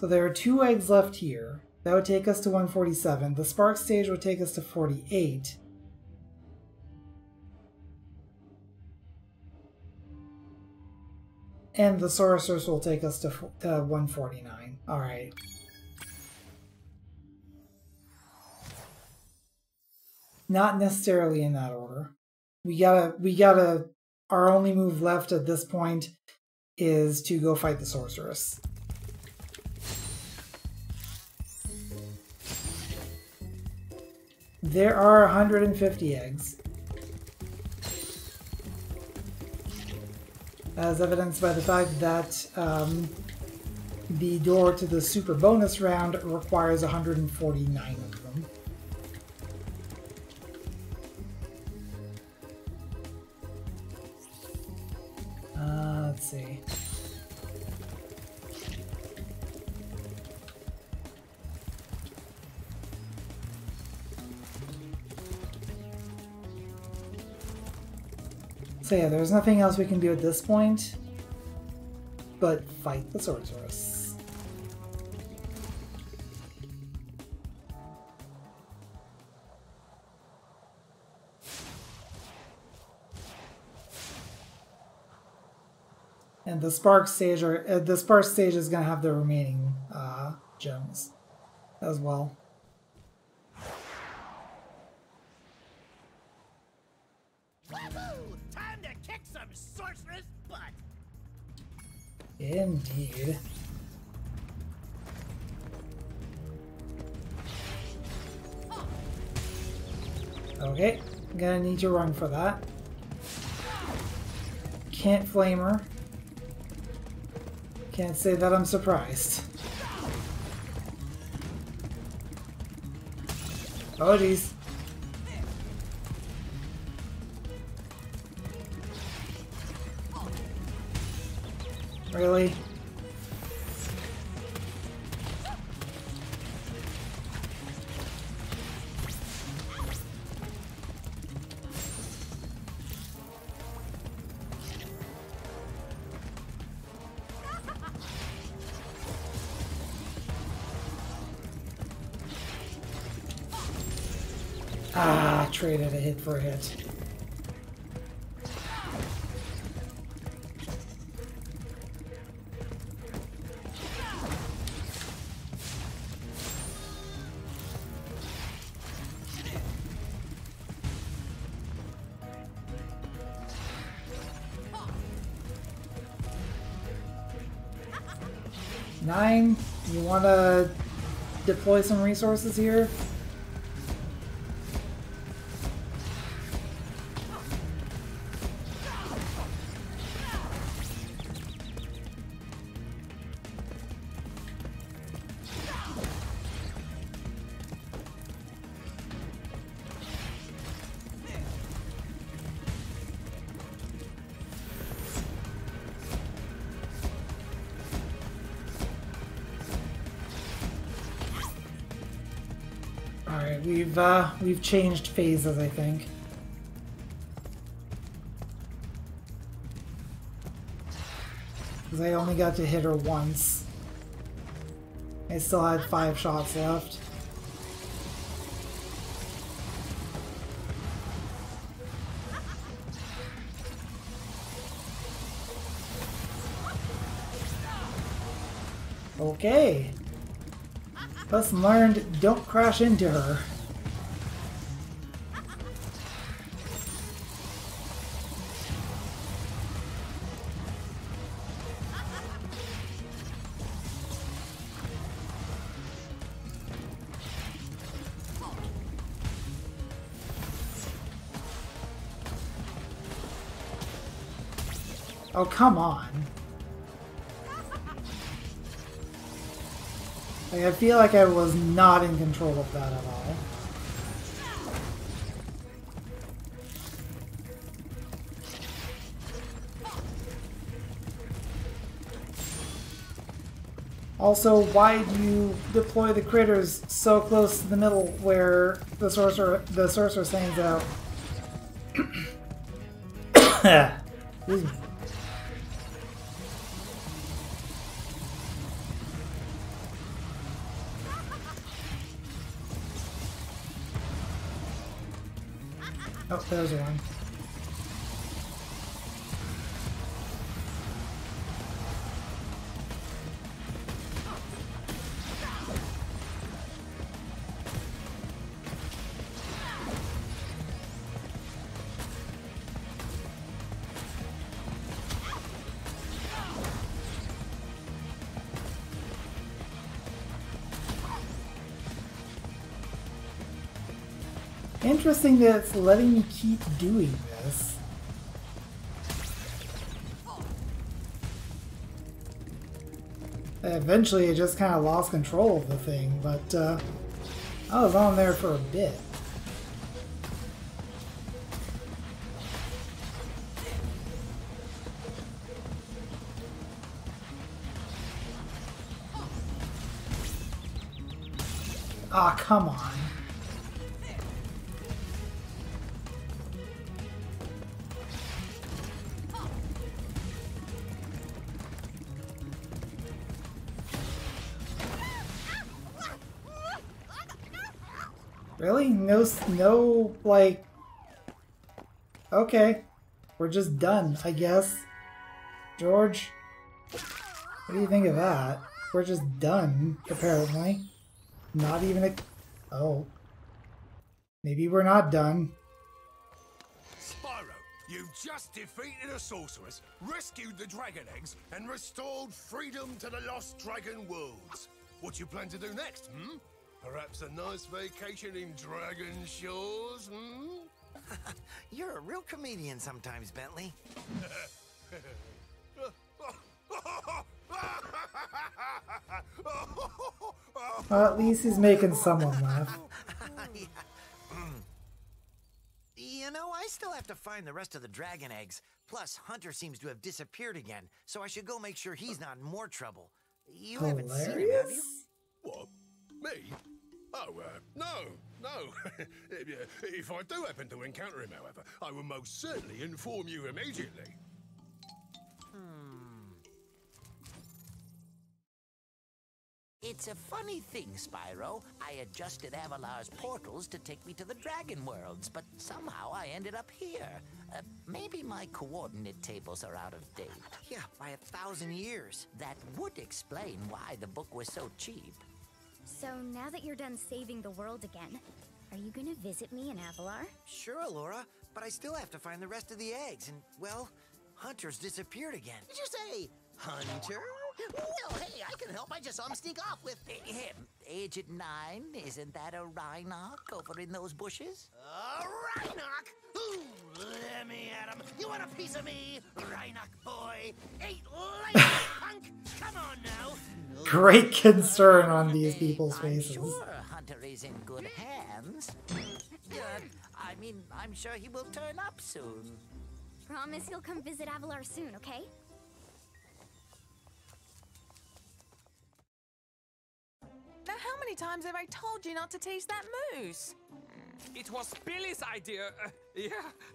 So there are two eggs left here. That would take us to 147. The Sparx stage would take us to 48. And the sorceress will take us to, to uh, 149. Alright. Not necessarily in that order. We gotta, we gotta, our only move left at this point is to go fight the sorceress. There are 150 eggs. As evidenced by the fact that um, the door to the super bonus round requires 149 of them. Uh, let's see. Yeah, there's nothing else we can do at this point but fight the sorceress. And the Sparx stage, or uh, the Sparx stage, is going to have the remaining uh, gems as well. Indeed. Okay, I'm gonna need to run for that. Can't flame her. Can't say that I'm surprised. Oh jeez. Really? Ah, traded a hit for a hit. Nine, you want to deploy some resources here? We've uh we've changed phases, I think. Because I only got to hit her once. I still had five shots left. Okay. Lesson learned, don't crash into her. Oh, come on. Like, I feel like I was not in control of that at all. Also, why do you deploy the critters so close to the middle where the sorcerer the sorcerer stands out? Interesting that it's letting me keep doing this. Eventually, I just kind of lost control of the thing, but uh, I was on there for a bit. Ah, come on. No, like. Okay. We're just done, I guess. George? What do you think of that? We're just done, apparently. Not even a. Oh. Maybe we're not done. Spyro, you've just defeated a sorceress, rescued the dragon eggs, and restored freedom to the lost dragon worlds. What you plan to do next, hmm? Perhaps a nice vacation in Dragon Shores, hmm? You're a real comedian sometimes, Bentley. Well, at least he's making someone laugh. Yeah. Mm. You know, I still have to find the rest of the dragon eggs. Plus, Hunter seems to have disappeared again, so I should go make sure he's not in more trouble. You haven't seen him, have you? What? Me? Oh, uh, no, no. if, uh, I do happen to encounter him, however, I will most certainly inform you immediately. Hmm. It's a funny thing, Spyro. I adjusted Avalar's portals to take me to the Dragon Worlds, but somehow I ended up here. Uh, maybe my coordinate tables are out of date. Yeah, by a thousand years. That would explain why the book was so cheap. So now that you're done saving the world again, are you gonna visit me in Avalar? Sure, Elora, but I still have to find the rest of the eggs, and, well, Hunter's disappeared again. Did you say Hunter? Well, hey, I can help. I just saw him sneak off with Him, Agent Nine, isn't that a Rhynoc over in those bushes? a Rhynoc. Ooh, let me at him. You want a piece of me, Rhynoc boy? Eight light, punk. Come on now. Great concern on these people's faces. I'm sure Hunter is in good hands. Yeah, I mean, I'm sure he will turn up soon. Promise you'll come visit Avalar soon, okay? Now, how many times have I told you not to tease that moose? It was Billy's idea. Uh, yeah,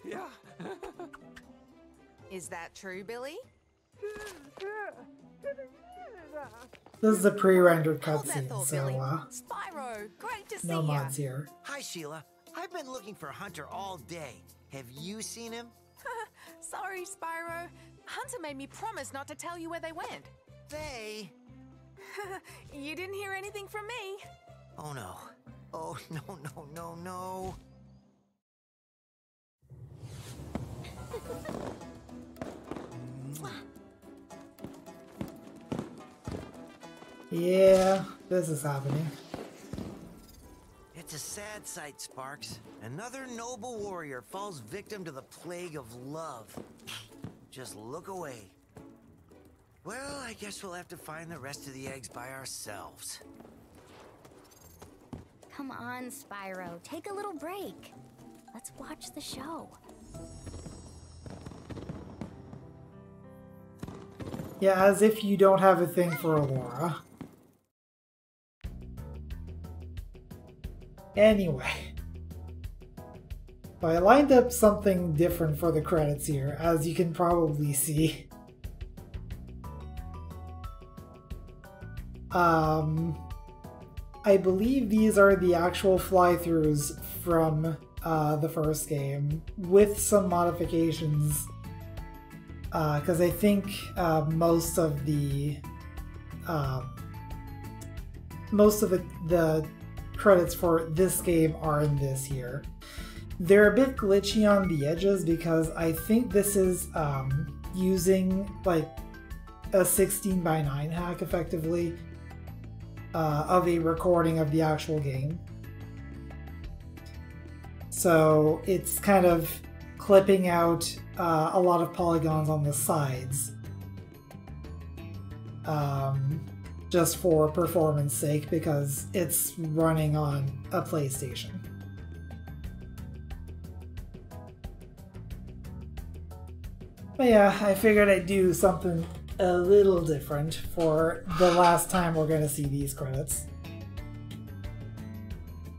yeah. Is that true, Billy? This is a pre-rendered cutscene, thought, so uh, Spyro, great to see no ya. mods here. Hi, Sheila. I've been looking for Hunter all day. Have you seen him? Sorry, Spyro. Hunter made me promise not to tell you where they went. They. You didn't hear anything from me. Oh no. Oh no, no, no, no. Yeah, this is happening. It's a sad sight, Sparx. Another noble warrior falls victim to the plague of love. Just look away. Well, I guess we'll have to find the rest of the eggs by ourselves. Come on, Spyro. Take a little break. Let's watch the show. Yeah, as if you don't have a thing for Elora. Anyway. I lined up something different for the credits here, as you can probably see. Um, I believe these are the actual fly-throughs from uh, the first game, with some modifications because uh, I think uh, most of the uh, most of the, the credits for this game are in this here. They're a bit glitchy on the edges because I think this is um, using like a 16 by 9 hack effectively uh, of a recording of the actual game. So it's kind of clipping out uh, a lot of polygons on the sides. Um, just for performance sake because it's running on a PlayStation. But yeah, I figured I'd do something a little different for the last time we're going to see these credits.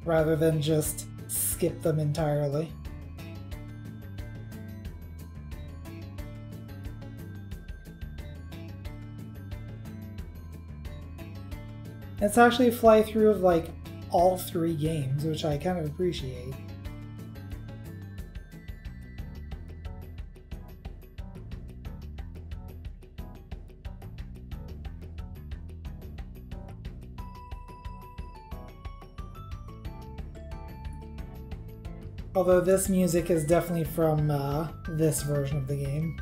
Rather than just skip them entirely. It's actually a fly through of like all three games, which I kind of appreciate. Although this music is definitely from uh, this version of the game.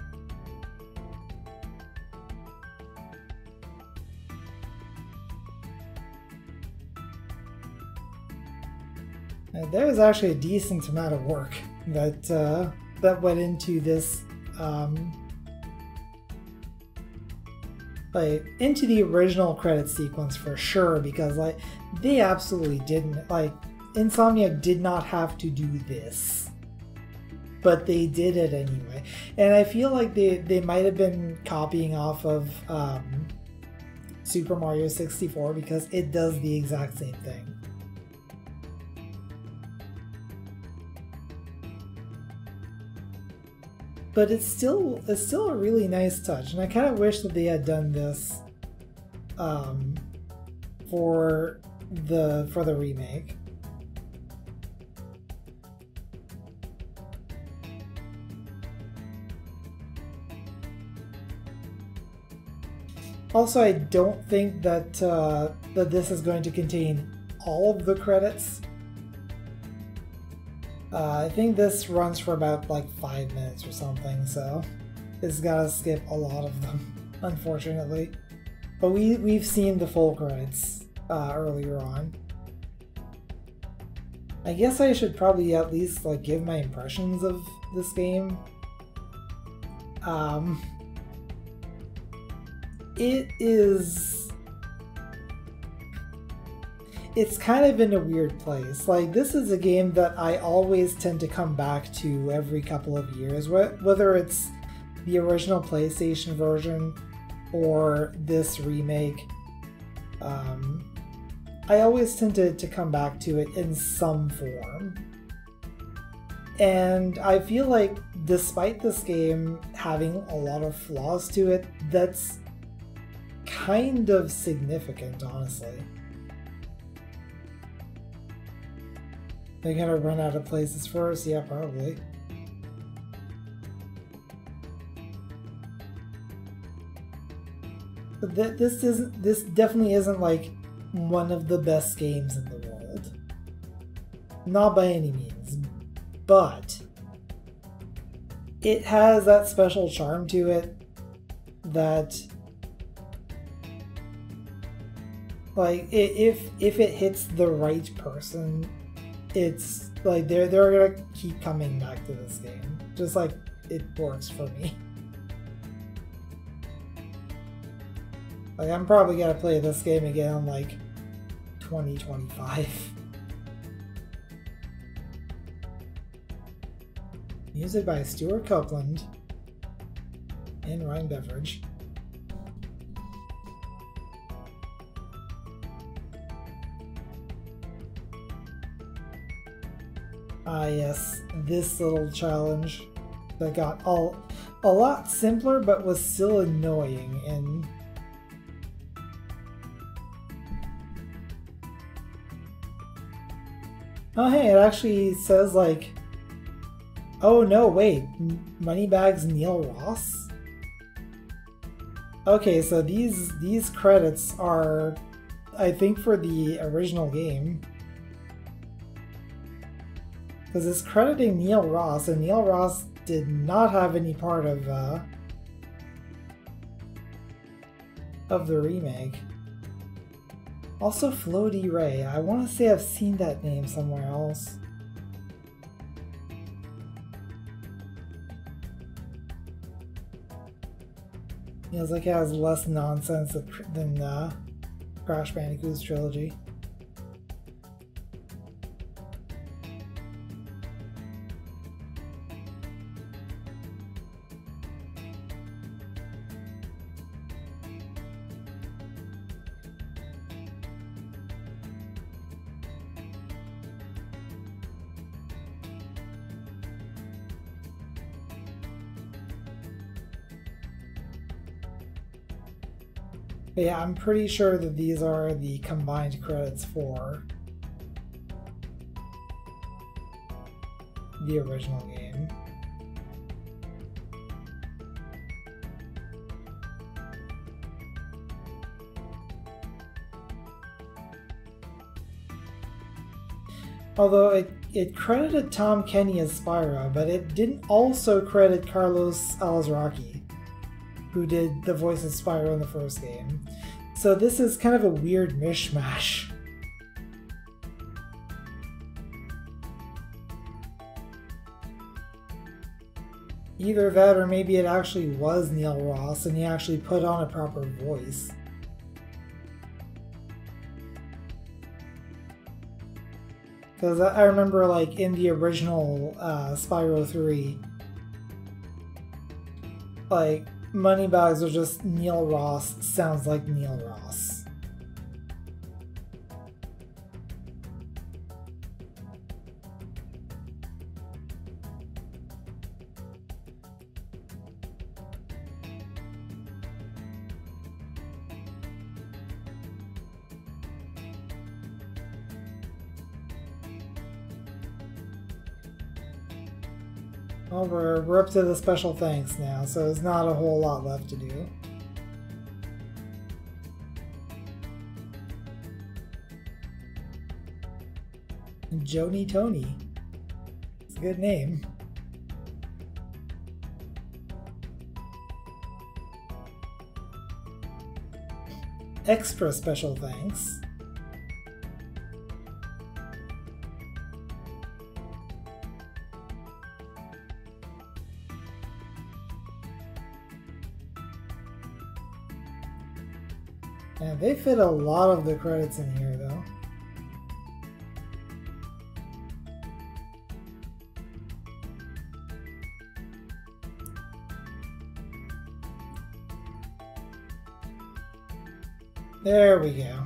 there was actually a decent amount of work that uh, that went into this um, like into the original credit sequence for sure because like they absolutely didn't like Insomniac did not have to do this but they did it anyway and I feel like they they might have been copying off of um, Super Mario 64 because it does the exact same thing but it's still it's still a really nice touch, and I kind of wish that they had done this um, for the for the remake. Also, I don't think that uh, that this is going to contain all of the credits uh, I think this runs for about like five minutes or something, so it's gotta skip a lot of them, unfortunately. But we, we've seen the full credits uh, earlier on. I guess I should probably at least like give my impressions of this game. Um, it is it's kind of in a weird place. Like, this is a game that I always tend to come back to every couple of years, whether it's the original PlayStation version or this remake. Um, I always tend to, to come back to it in some form. And I feel like, despite this game having a lot of flaws to it, that's kind of significant, honestly. They gotta run out of places first? Yeah, probably. But th this isn't. This definitely isn't like one of the best games in the world. not by any means, but it has that special charm to it that like if if it hits the right person it's like they're they're gonna keep coming back to this game. Just like it works for me. Like i'm probably gonna play this game again in like 2025 music by stewart copeland and ryan beveridge Ah yes, this little challenge that got all a lot simpler but was still annoying and Oh hey, it actually says like Oh no, wait. Moneybags Neil Ross? Okay, so these these credits are I think for the original game because it's crediting Neil Ross, and Neil Ross did not have any part of uh, of the remake. Also, Floaty Ray. I want to say I've seen that name somewhere else. Feels like it has less nonsense than uh, Crash Bandicoot's trilogy. But yeah, I'm pretty sure that these are the combined credits for the original game. Although it, it credited Tom Kenny as Spyro, but it didn't also credit Carlos Alazraqui who did the voice of Spyro in the first game. So this is kind of a weird mishmash. Either that or maybe it actually was Neil Ross and he actually put on a proper voice. Because I remember, like, in the original uh, Spyro 3, like, Moneybags are just Neil Ross sounds like Neil Ross. We're, up to the special thanks now, so there's not a whole lot left to do. Joni Tony. It's a good name. Extra special thanks fit a lot of the credits in here, though. There we go.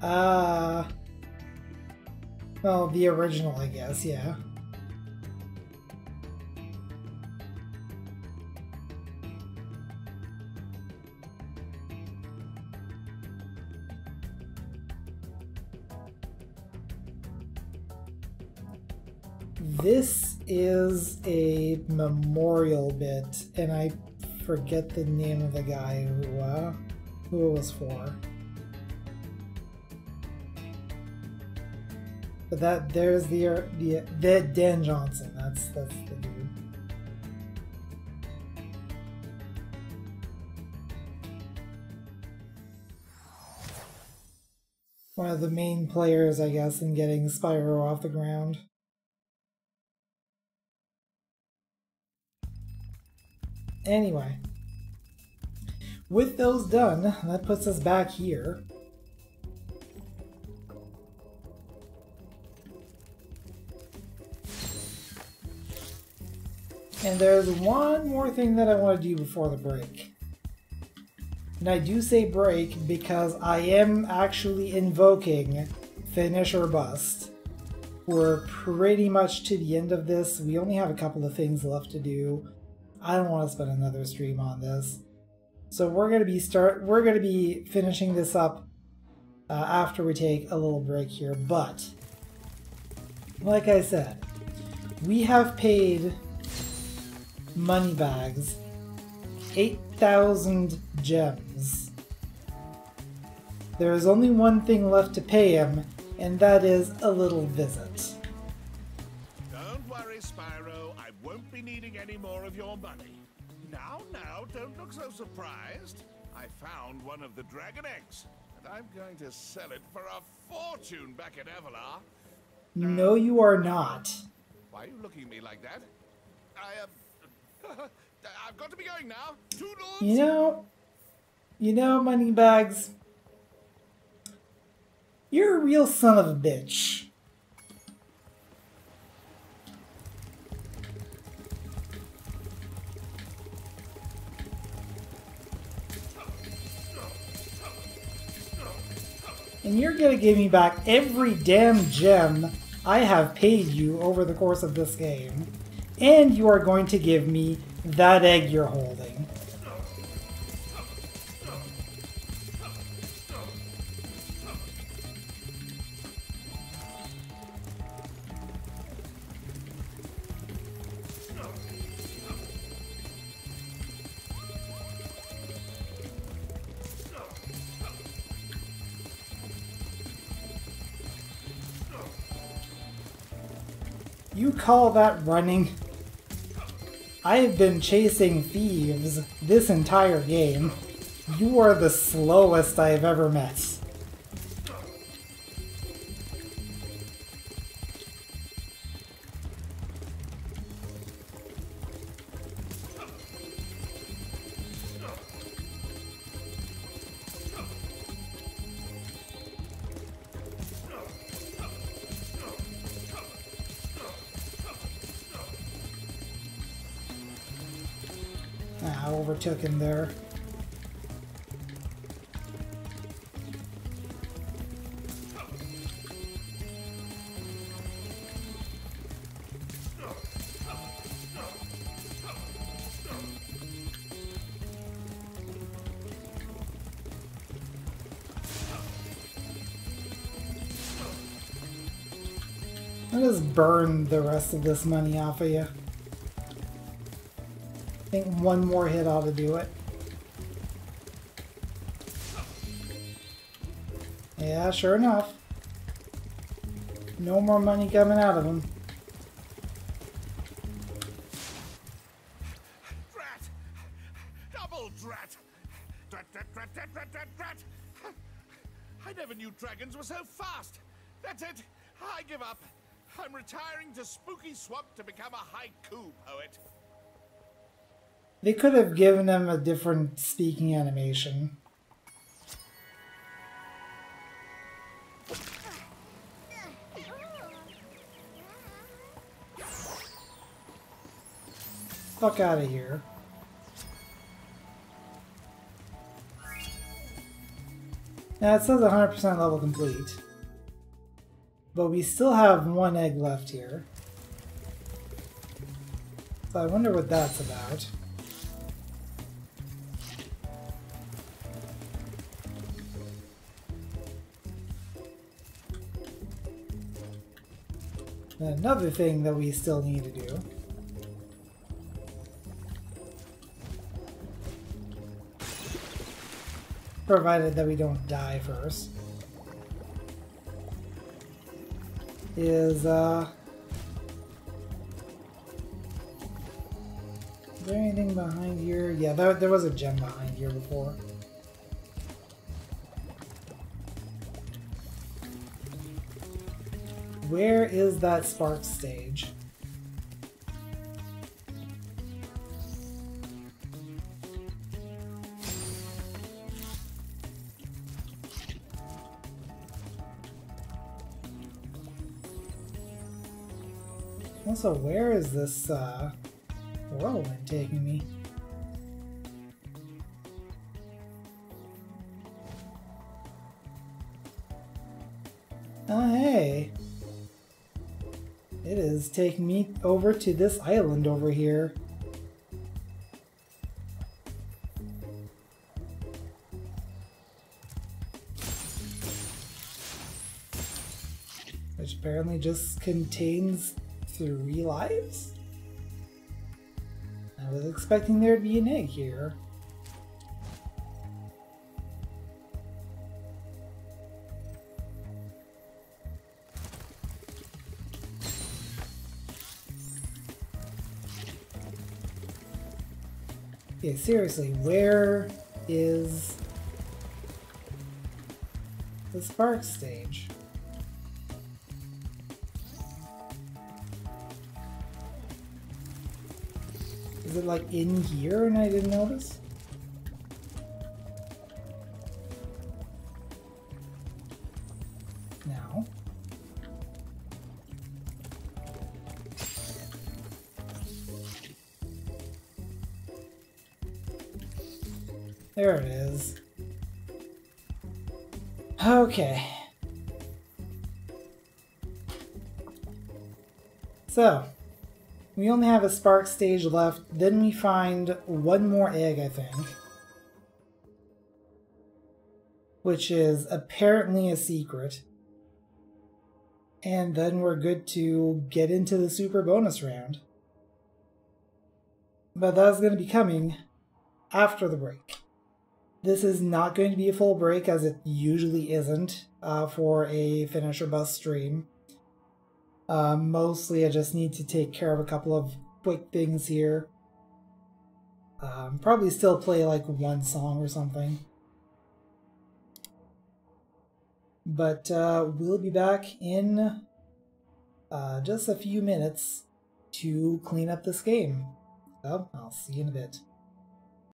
Ah. Uh, well, the original, I guess, yeah. Memorial bit, and I forget the name of the guy who uh, who it was for. But that there's the uh, the the Dan Johnson. That's that's the dude. One of the main players, I guess, in getting Spyro off the ground. Anyway, with those done, that puts us back here. And there's one more thing that I want to do before the break. And I do say break because I am actually invoking Finish or Bust. We're pretty much to the end of this. We only have a couple of things left to do. I don't want to spend another stream on this. So we're gonna be start. We're gonna be finishing this up uh, after we take a little break here. But like I said, we have paid Moneybags 8,000 gems. There is only one thing left to pay him, and that is a little visit. Any more of your money. Now, now, don't look so surprised. I found one of the dragon eggs, and I'm going to sell it for a fortune back at Avalar. No, you are not. Why are you looking at me like that? I, uh, I've got to be going now. Toodles! You know, you know, Moneybags, you're a real son of a bitch. And you're gonna give me back every damn gem I have paid you over the course of this game. And you are going to give me that egg you're holding. Call that running? I have been chasing thieves this entire game. You are the slowest I have ever met. Overtook him there. I'll just burn the rest of this money off of you. I think one more hit ought to do it. Yeah, sure enough. No more money coming out of him. They could have given him a different speaking animation. Fuck out of here. Now it says 100% level complete. But we still have one egg left here. So I wonder what that's about. And another thing that we still need to do provided that we don't die first, is, uh... Is there anything behind here? Yeah, there, there was a gem behind here before. Where is that spark stage? Also, where is this uh, whirlwind taking me? Taking me over to this island over here. Which apparently just contains three lives? I was expecting there to be an egg here. Yeah, seriously, where is the spark stage? Is it like in here and I didn't notice? Only have a spark stage left. Then we find one more egg, I think. Which is apparently a secret. And then we're good to get into the super bonus round. But that's going to be coming after the break. This is not going to be a full break, as it usually isn't uh, for a Finish or Bust stream. Uh, mostly, I just need to take care of a couple of quick things here. Um, probably still play like one song or something. But uh, we'll be back in uh, just a few minutes to clean up this game. So, I'll see you in a bit.